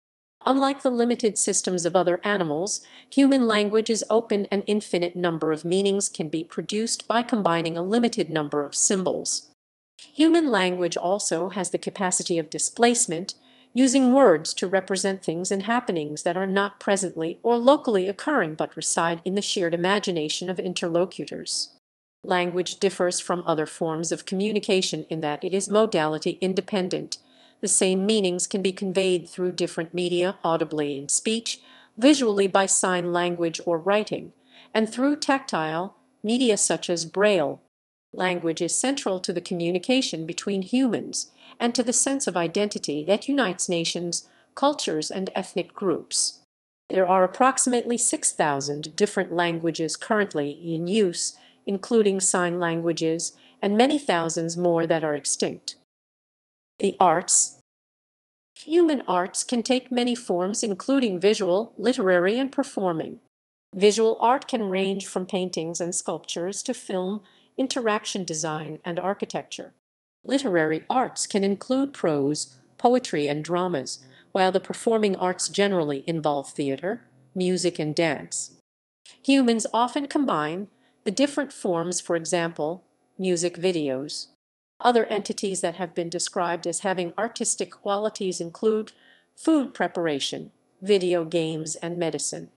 S1: Unlike the limited systems of other animals, human language is open and an infinite number of meanings can be produced by combining a limited number of symbols. Human language also has the capacity of displacement, using words to represent things and happenings that are not presently or locally occurring but reside in the shared imagination of interlocutors. Language differs from other forms of communication in that it is modality independent. The same meanings can be conveyed through different media, audibly in speech, visually by sign language or writing, and through tactile media such as braille, Language is central to the communication between humans and to the sense of identity that unites nations, cultures, and ethnic groups. There are approximately 6,000 different languages currently in use, including sign languages, and many thousands more that are extinct. The arts. Human arts can take many forms including visual, literary, and performing. Visual art can range from paintings and sculptures to film, interaction design, and architecture. Literary arts can include prose, poetry, and dramas, while the performing arts generally involve theater, music, and dance. Humans often combine the different forms, for example, music videos. Other entities that have been described as having artistic qualities include food preparation, video games, and medicine.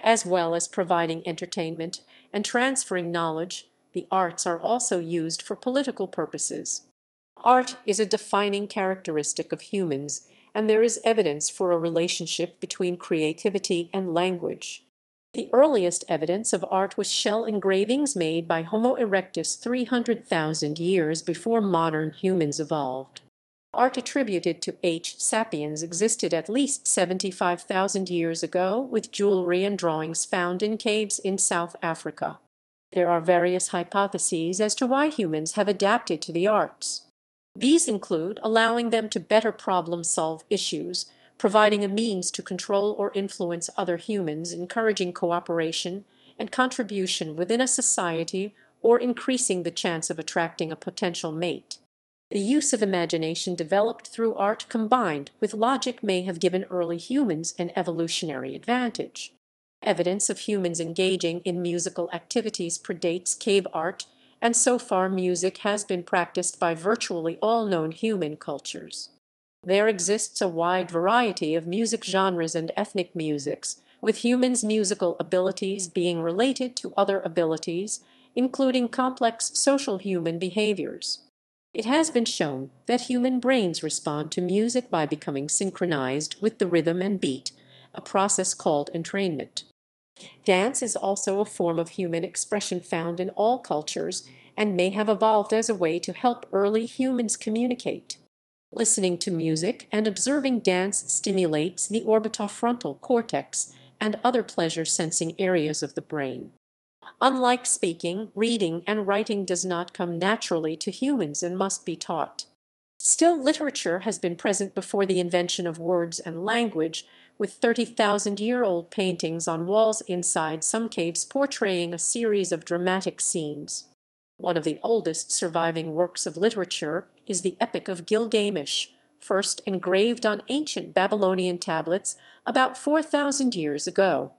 S1: As well as providing entertainment and transferring knowledge, the arts are also used for political purposes. Art is a defining characteristic of humans and there is evidence for a relationship between creativity and language. The earliest evidence of art was shell engravings made by Homo erectus 300,000 years before modern humans evolved. Art attributed to H. sapiens existed at least 75,000 years ago, with jewelry and drawings found in caves in South Africa. There are various hypotheses as to why humans have adapted to the arts. These include allowing them to better problem-solve issues, providing a means to control or influence other humans, encouraging cooperation and contribution within a society, or increasing the chance of attracting a potential mate. The use of imagination developed through art combined with logic may have given early humans an evolutionary advantage. Evidence of humans engaging in musical activities predates cave art and so far music has been practiced by virtually all known human cultures. There exists a wide variety of music genres and ethnic musics, with humans' musical abilities being related to other abilities, including complex social human behaviors. It has been shown that human brains respond to music by becoming synchronized with the rhythm and beat, a process called entrainment. Dance is also a form of human expression found in all cultures and may have evolved as a way to help early humans communicate. Listening to music and observing dance stimulates the orbitofrontal cortex and other pleasure-sensing areas of the brain. Unlike speaking, reading and writing does not come naturally to humans and must be taught. Still, literature has been present before the invention of words and language, with 30,000-year-old paintings on walls inside some caves portraying a series of dramatic scenes. One of the oldest surviving works of literature is the Epic of Gilgamesh, first engraved on ancient Babylonian tablets about 4,000 years ago.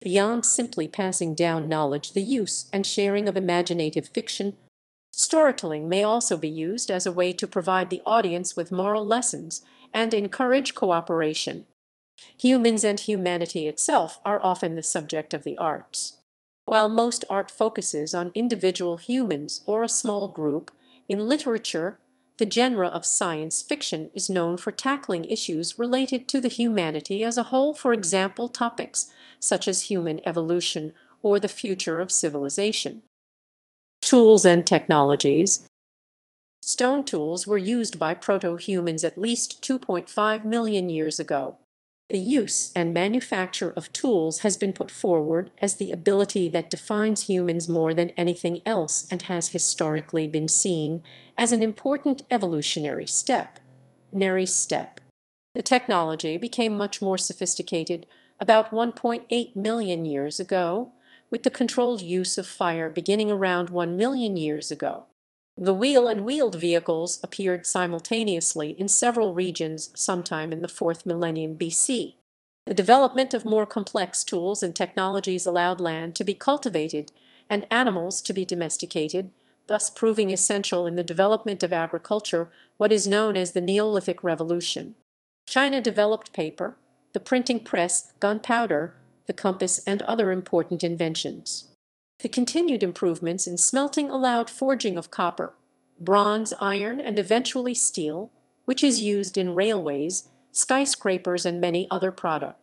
S1: Beyond simply passing down knowledge, the use and sharing of imaginative fiction, storytelling may also be used as a way to provide the audience with moral lessons and encourage cooperation. Humans and humanity itself are often the subject of the arts. While most art focuses on individual humans or a small group, in literature, the genre of science fiction is known for tackling issues related to the humanity as a whole, for example, topics such as human evolution or the future of civilization. Tools and technologies Stone tools were used by proto-humans at least 2.5 million years ago. The use and manufacture of tools has been put forward as the ability that defines humans more than anything else and has historically been seen as an important evolutionary step. Nary step. The technology became much more sophisticated about 1.8 million years ago, with the controlled use of fire beginning around 1 million years ago. The wheel and wheeled vehicles appeared simultaneously in several regions sometime in the fourth millennium BC. The development of more complex tools and technologies allowed land to be cultivated and animals to be domesticated, thus proving essential in the development of agriculture, what is known as the Neolithic Revolution. China developed paper, the printing press, gunpowder, the compass, and other important inventions. The continued improvements in smelting allowed forging of copper, bronze, iron, and eventually steel, which is used in railways, skyscrapers, and many other products.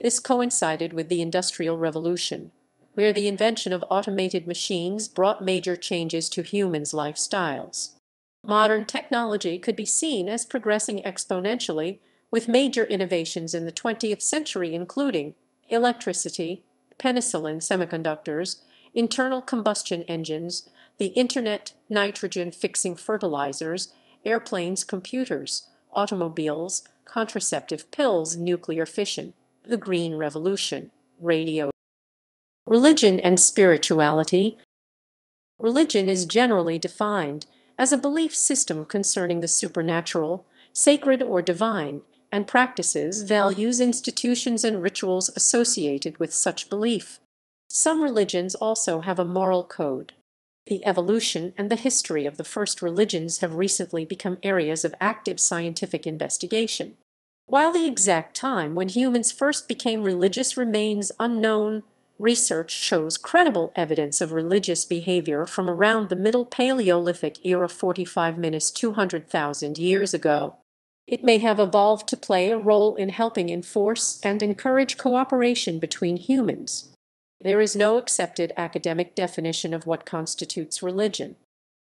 S1: This coincided with the Industrial Revolution. where the invention of automated machines brought major changes to humans' lifestyles. Modern technology could be seen as progressing exponentially, with major innovations in the 20th century including electricity, penicillin semiconductors, internal combustion engines, the Internet, nitrogen-fixing fertilizers, airplanes, computers, automobiles, contraceptive pills, nuclear fission, the Green Revolution, radio. Religion and spirituality Religion is generally defined as a belief system concerning the supernatural, sacred or divine, and practices, values, institutions, and rituals associated with such belief. Some religions also have a moral code. The evolution and the history of the first religions have recently become areas of active scientific investigation. While the exact time when humans first became religious remains unknown, research shows credible evidence of religious behavior from around the Middle Paleolithic era 45-200,000 years ago. It may have evolved to play a role in helping enforce and encourage cooperation between humans. There is no accepted academic definition of what constitutes religion.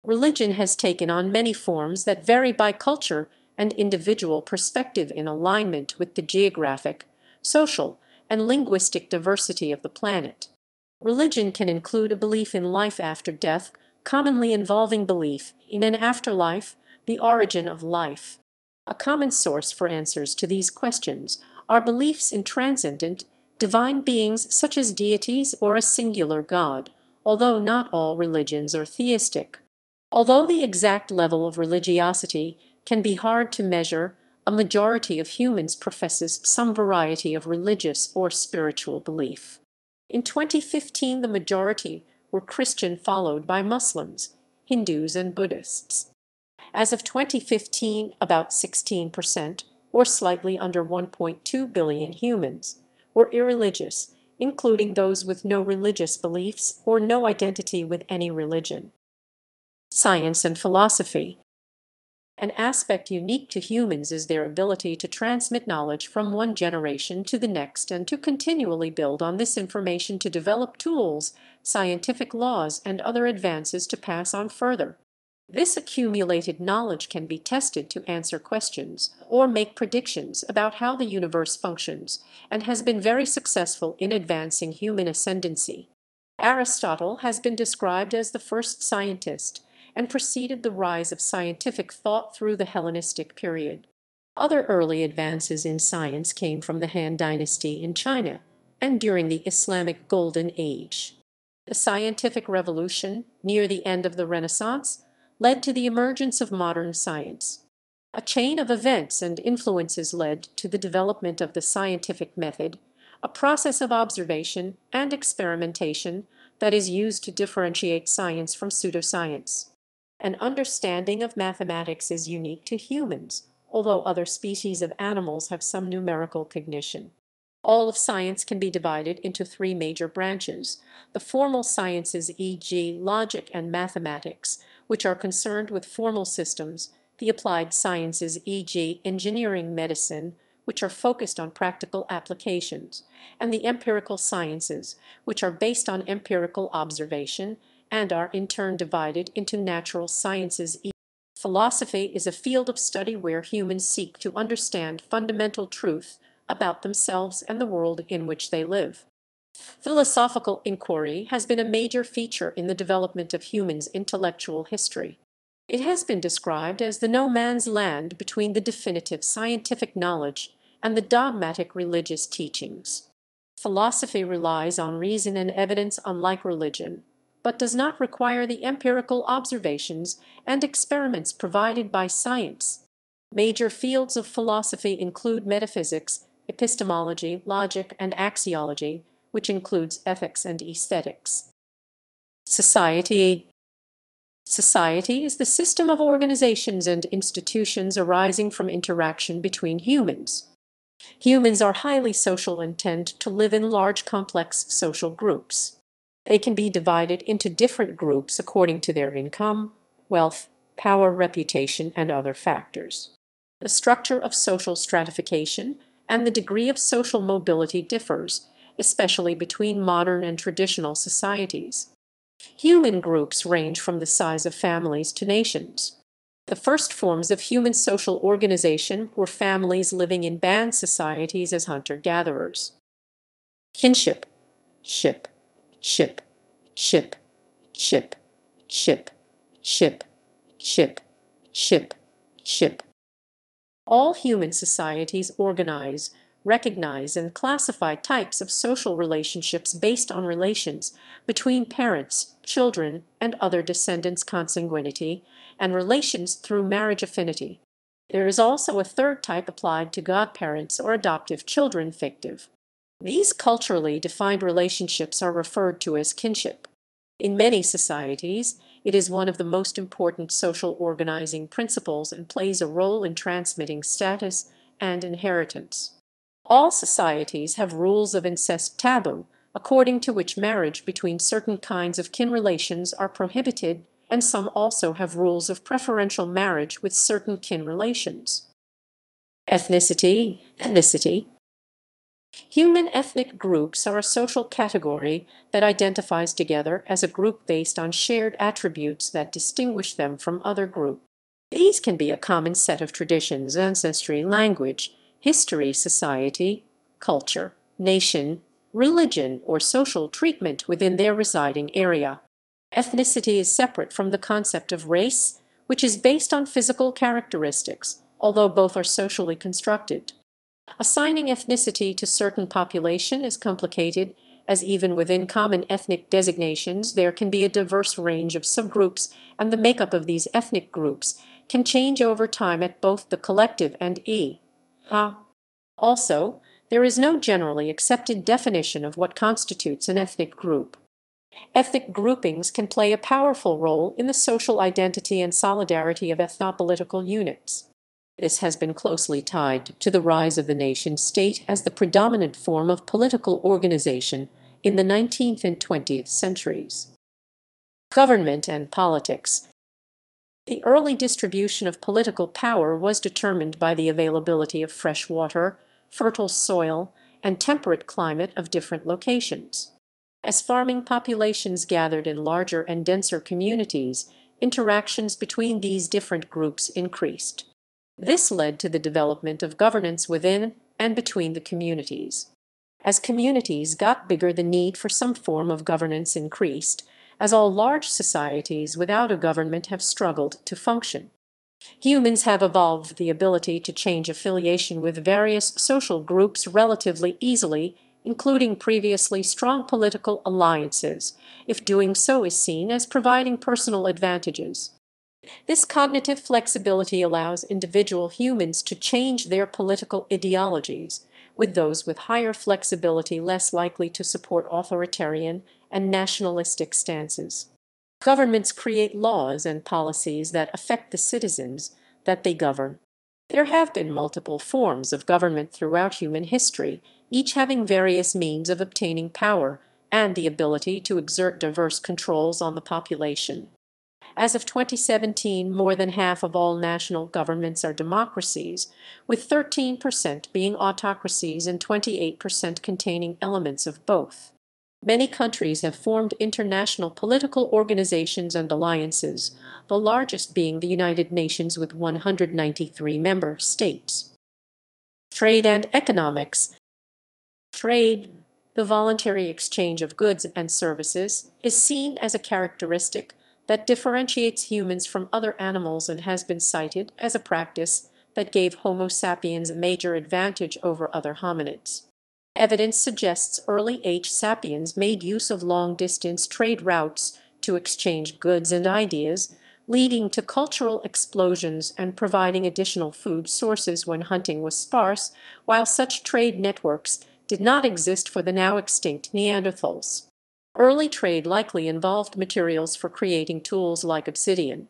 S1: Religion has taken on many forms that vary by culture and individual perspective in alignment with the geographic, social, and linguistic diversity of the planet. Religion can include a belief in life after death, commonly involving belief in an afterlife, the origin of life, a common source for answers to these questions are beliefs in transcendent, divine beings such as deities or a singular god, although not all religions are theistic. Although the exact level of religiosity can be hard to measure, a majority of humans professes some variety of religious or spiritual belief. In 2015 the majority were Christian followed by Muslims, Hindus and Buddhists. As of 2015, about 16%, or slightly under 1.2 billion humans, were irreligious, including those with no religious beliefs or no identity with any religion. Science and philosophy. An aspect unique to humans is their ability to transmit knowledge from one generation to the next and to continually build on this information to develop tools, scientific laws, and other advances to pass on further. This accumulated knowledge can be tested to answer questions or make predictions about how the universe functions and has been very successful in advancing human ascendancy. Aristotle has been described as the first scientist and preceded the rise of scientific thought through the Hellenistic period. Other early advances in science came from the Han Dynasty in China and during the Islamic Golden Age. The scientific revolution near the end of the Renaissance led to the emergence of modern science. A chain of events and influences led to the development of the scientific method, a process of observation and experimentation that is used to differentiate science from pseudoscience. An understanding of mathematics is unique to humans, although other species of animals have some numerical cognition. All of science can be divided into three major branches. The formal sciences e.g. logic and mathematics, which are concerned with formal systems, the applied sciences e.g. engineering medicine, which are focused on practical applications, and the empirical sciences, which are based on empirical observation and are in turn divided into natural sciences. Philosophy is a field of study where humans seek to understand fundamental truth about themselves and the world in which they live. Philosophical inquiry has been a major feature in the development of humans' intellectual history. It has been described as the no man's land between the definitive scientific knowledge and the dogmatic religious teachings. Philosophy relies on reason and evidence unlike religion, but does not require the empirical observations and experiments provided by science. Major fields of philosophy include metaphysics, epistemology, logic, and axiology, which includes ethics and aesthetics. Society Society is the system of organizations and institutions arising from interaction between humans. Humans are highly social and tend to live in large complex social groups. They can be divided into different groups according to their income, wealth, power, reputation, and other factors. The structure of social stratification and the degree of social mobility differs, especially between modern and traditional societies. Human groups range from the size of families to nations. The first forms of human social organization were families living in band societies as hunter-gatherers. Kinship, ship, ship, ship, ship, ship, ship, ship, ship, ship. All human societies organize, recognize, and classify types of social relationships based on relations between parents, children, and other descendants consanguinity, and relations through marriage affinity. There is also a third type applied to godparents or adoptive children fictive. These culturally defined relationships are referred to as kinship. In many societies, it is one of the most important social organizing principles and plays a role in transmitting status and inheritance. All societies have rules of incest taboo, according to which marriage between certain kinds of kin relations are prohibited, and some also have rules of preferential marriage with certain kin relations. Ethnicity, ethnicity. Human ethnic groups are a social category that identifies together as a group based on shared attributes that distinguish them from other groups. These can be a common set of traditions, ancestry, language, history, society, culture, nation, religion, or social treatment within their residing area. Ethnicity is separate from the concept of race, which is based on physical characteristics, although both are socially constructed. Assigning ethnicity to certain population is complicated, as even within common ethnic designations there can be a diverse range of subgroups, and the makeup of these ethnic groups can change over time at both the collective and e. Ah. Also, there is no generally accepted definition of what constitutes an ethnic group. Ethnic groupings can play a powerful role in the social identity and solidarity of ethnopolitical units. This has been closely tied to the rise of the nation-state as the predominant form of political organization in the 19th and 20th centuries. Government and politics The early distribution of political power was determined by the availability of fresh water, fertile soil, and temperate climate of different locations. As farming populations gathered in larger and denser communities, interactions between these different groups increased. This led to the development of governance within and between the communities. As communities got bigger the need for some form of governance increased, as all large societies without a government have struggled to function. Humans have evolved the ability to change affiliation with various social groups relatively easily, including previously strong political alliances, if doing so is seen as providing personal advantages. This cognitive flexibility allows individual humans to change their political ideologies, with those with higher flexibility less likely to support authoritarian and nationalistic stances. Governments create laws and policies that affect the citizens that they govern. There have been multiple forms of government throughout human history, each having various means of obtaining power and the ability to exert diverse controls on the population. As of 2017, more than half of all national governments are democracies, with 13% being autocracies and 28% containing elements of both. Many countries have formed international political organizations and alliances, the largest being the United Nations with 193 member states. Trade and economics. Trade, the voluntary exchange of goods and services, is seen as a characteristic that differentiates humans from other animals and has been cited as a practice that gave Homo sapiens a major advantage over other hominids. Evidence suggests early H. sapiens made use of long-distance trade routes to exchange goods and ideas, leading to cultural explosions and providing additional food sources when hunting was sparse, while such trade networks did not exist for the now extinct Neanderthals. Early trade likely involved materials for creating tools like obsidian.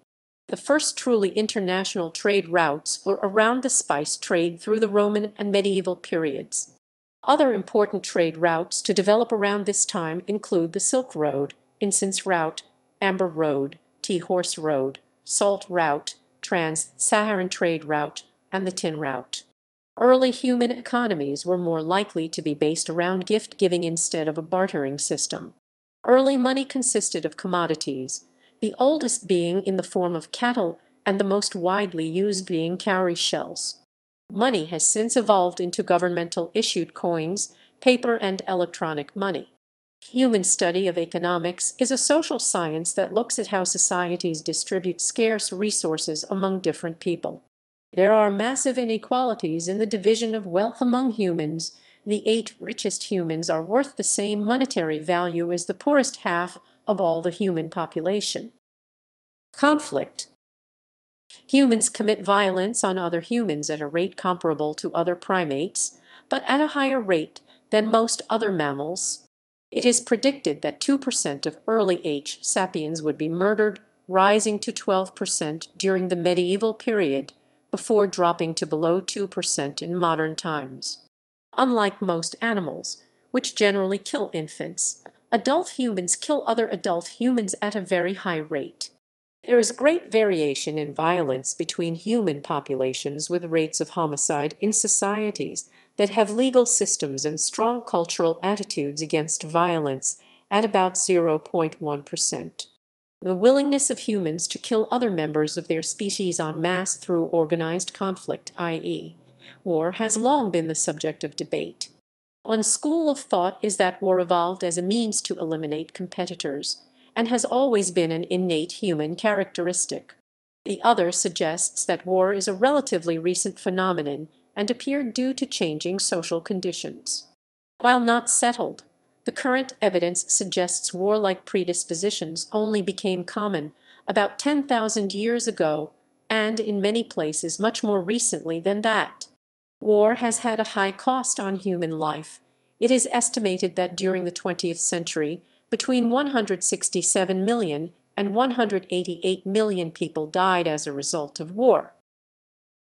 S1: The first truly international trade routes were around the spice trade through the Roman and medieval periods. Other important trade routes to develop around this time include the Silk Road, Incense Route, Amber Road, Tea Horse Road, Salt Route, Trans-Saharan Trade Route, and the Tin Route. Early human economies were more likely to be based around gift giving instead of a bartering system. Early money consisted of commodities, the oldest being in the form of cattle and the most widely used being cowrie shells. Money has since evolved into governmental issued coins, paper, and electronic money. Human study of economics is a social science that looks at how societies distribute scarce resources among different people. There are massive inequalities in the division of wealth among humans. The eight richest humans are worth the same monetary value as the poorest half of all the human population. Conflict Humans commit violence on other humans at a rate comparable to other primates, but at a higher rate than most other mammals. It is predicted that 2% of early H. sapiens would be murdered, rising to 12% during the medieval period, before dropping to below 2% in modern times. Unlike most animals, which generally kill infants, adult humans kill other adult humans at a very high rate. There is great variation in violence between human populations with rates of homicide in societies that have legal systems and strong cultural attitudes against violence at about 0.1%. The willingness of humans to kill other members of their species en masse through organized conflict, i.e., war, has long been the subject of debate. One school of thought is that war evolved as a means to eliminate competitors, and has always been an innate human characteristic. The other suggests that war is a relatively recent phenomenon and appeared due to changing social conditions. While not settled, the current evidence suggests warlike predispositions only became common about 10,000 years ago and in many places much more recently than that. War has had a high cost on human life. It is estimated that during the 20th century between 167 million and 188 million people died as a result of war.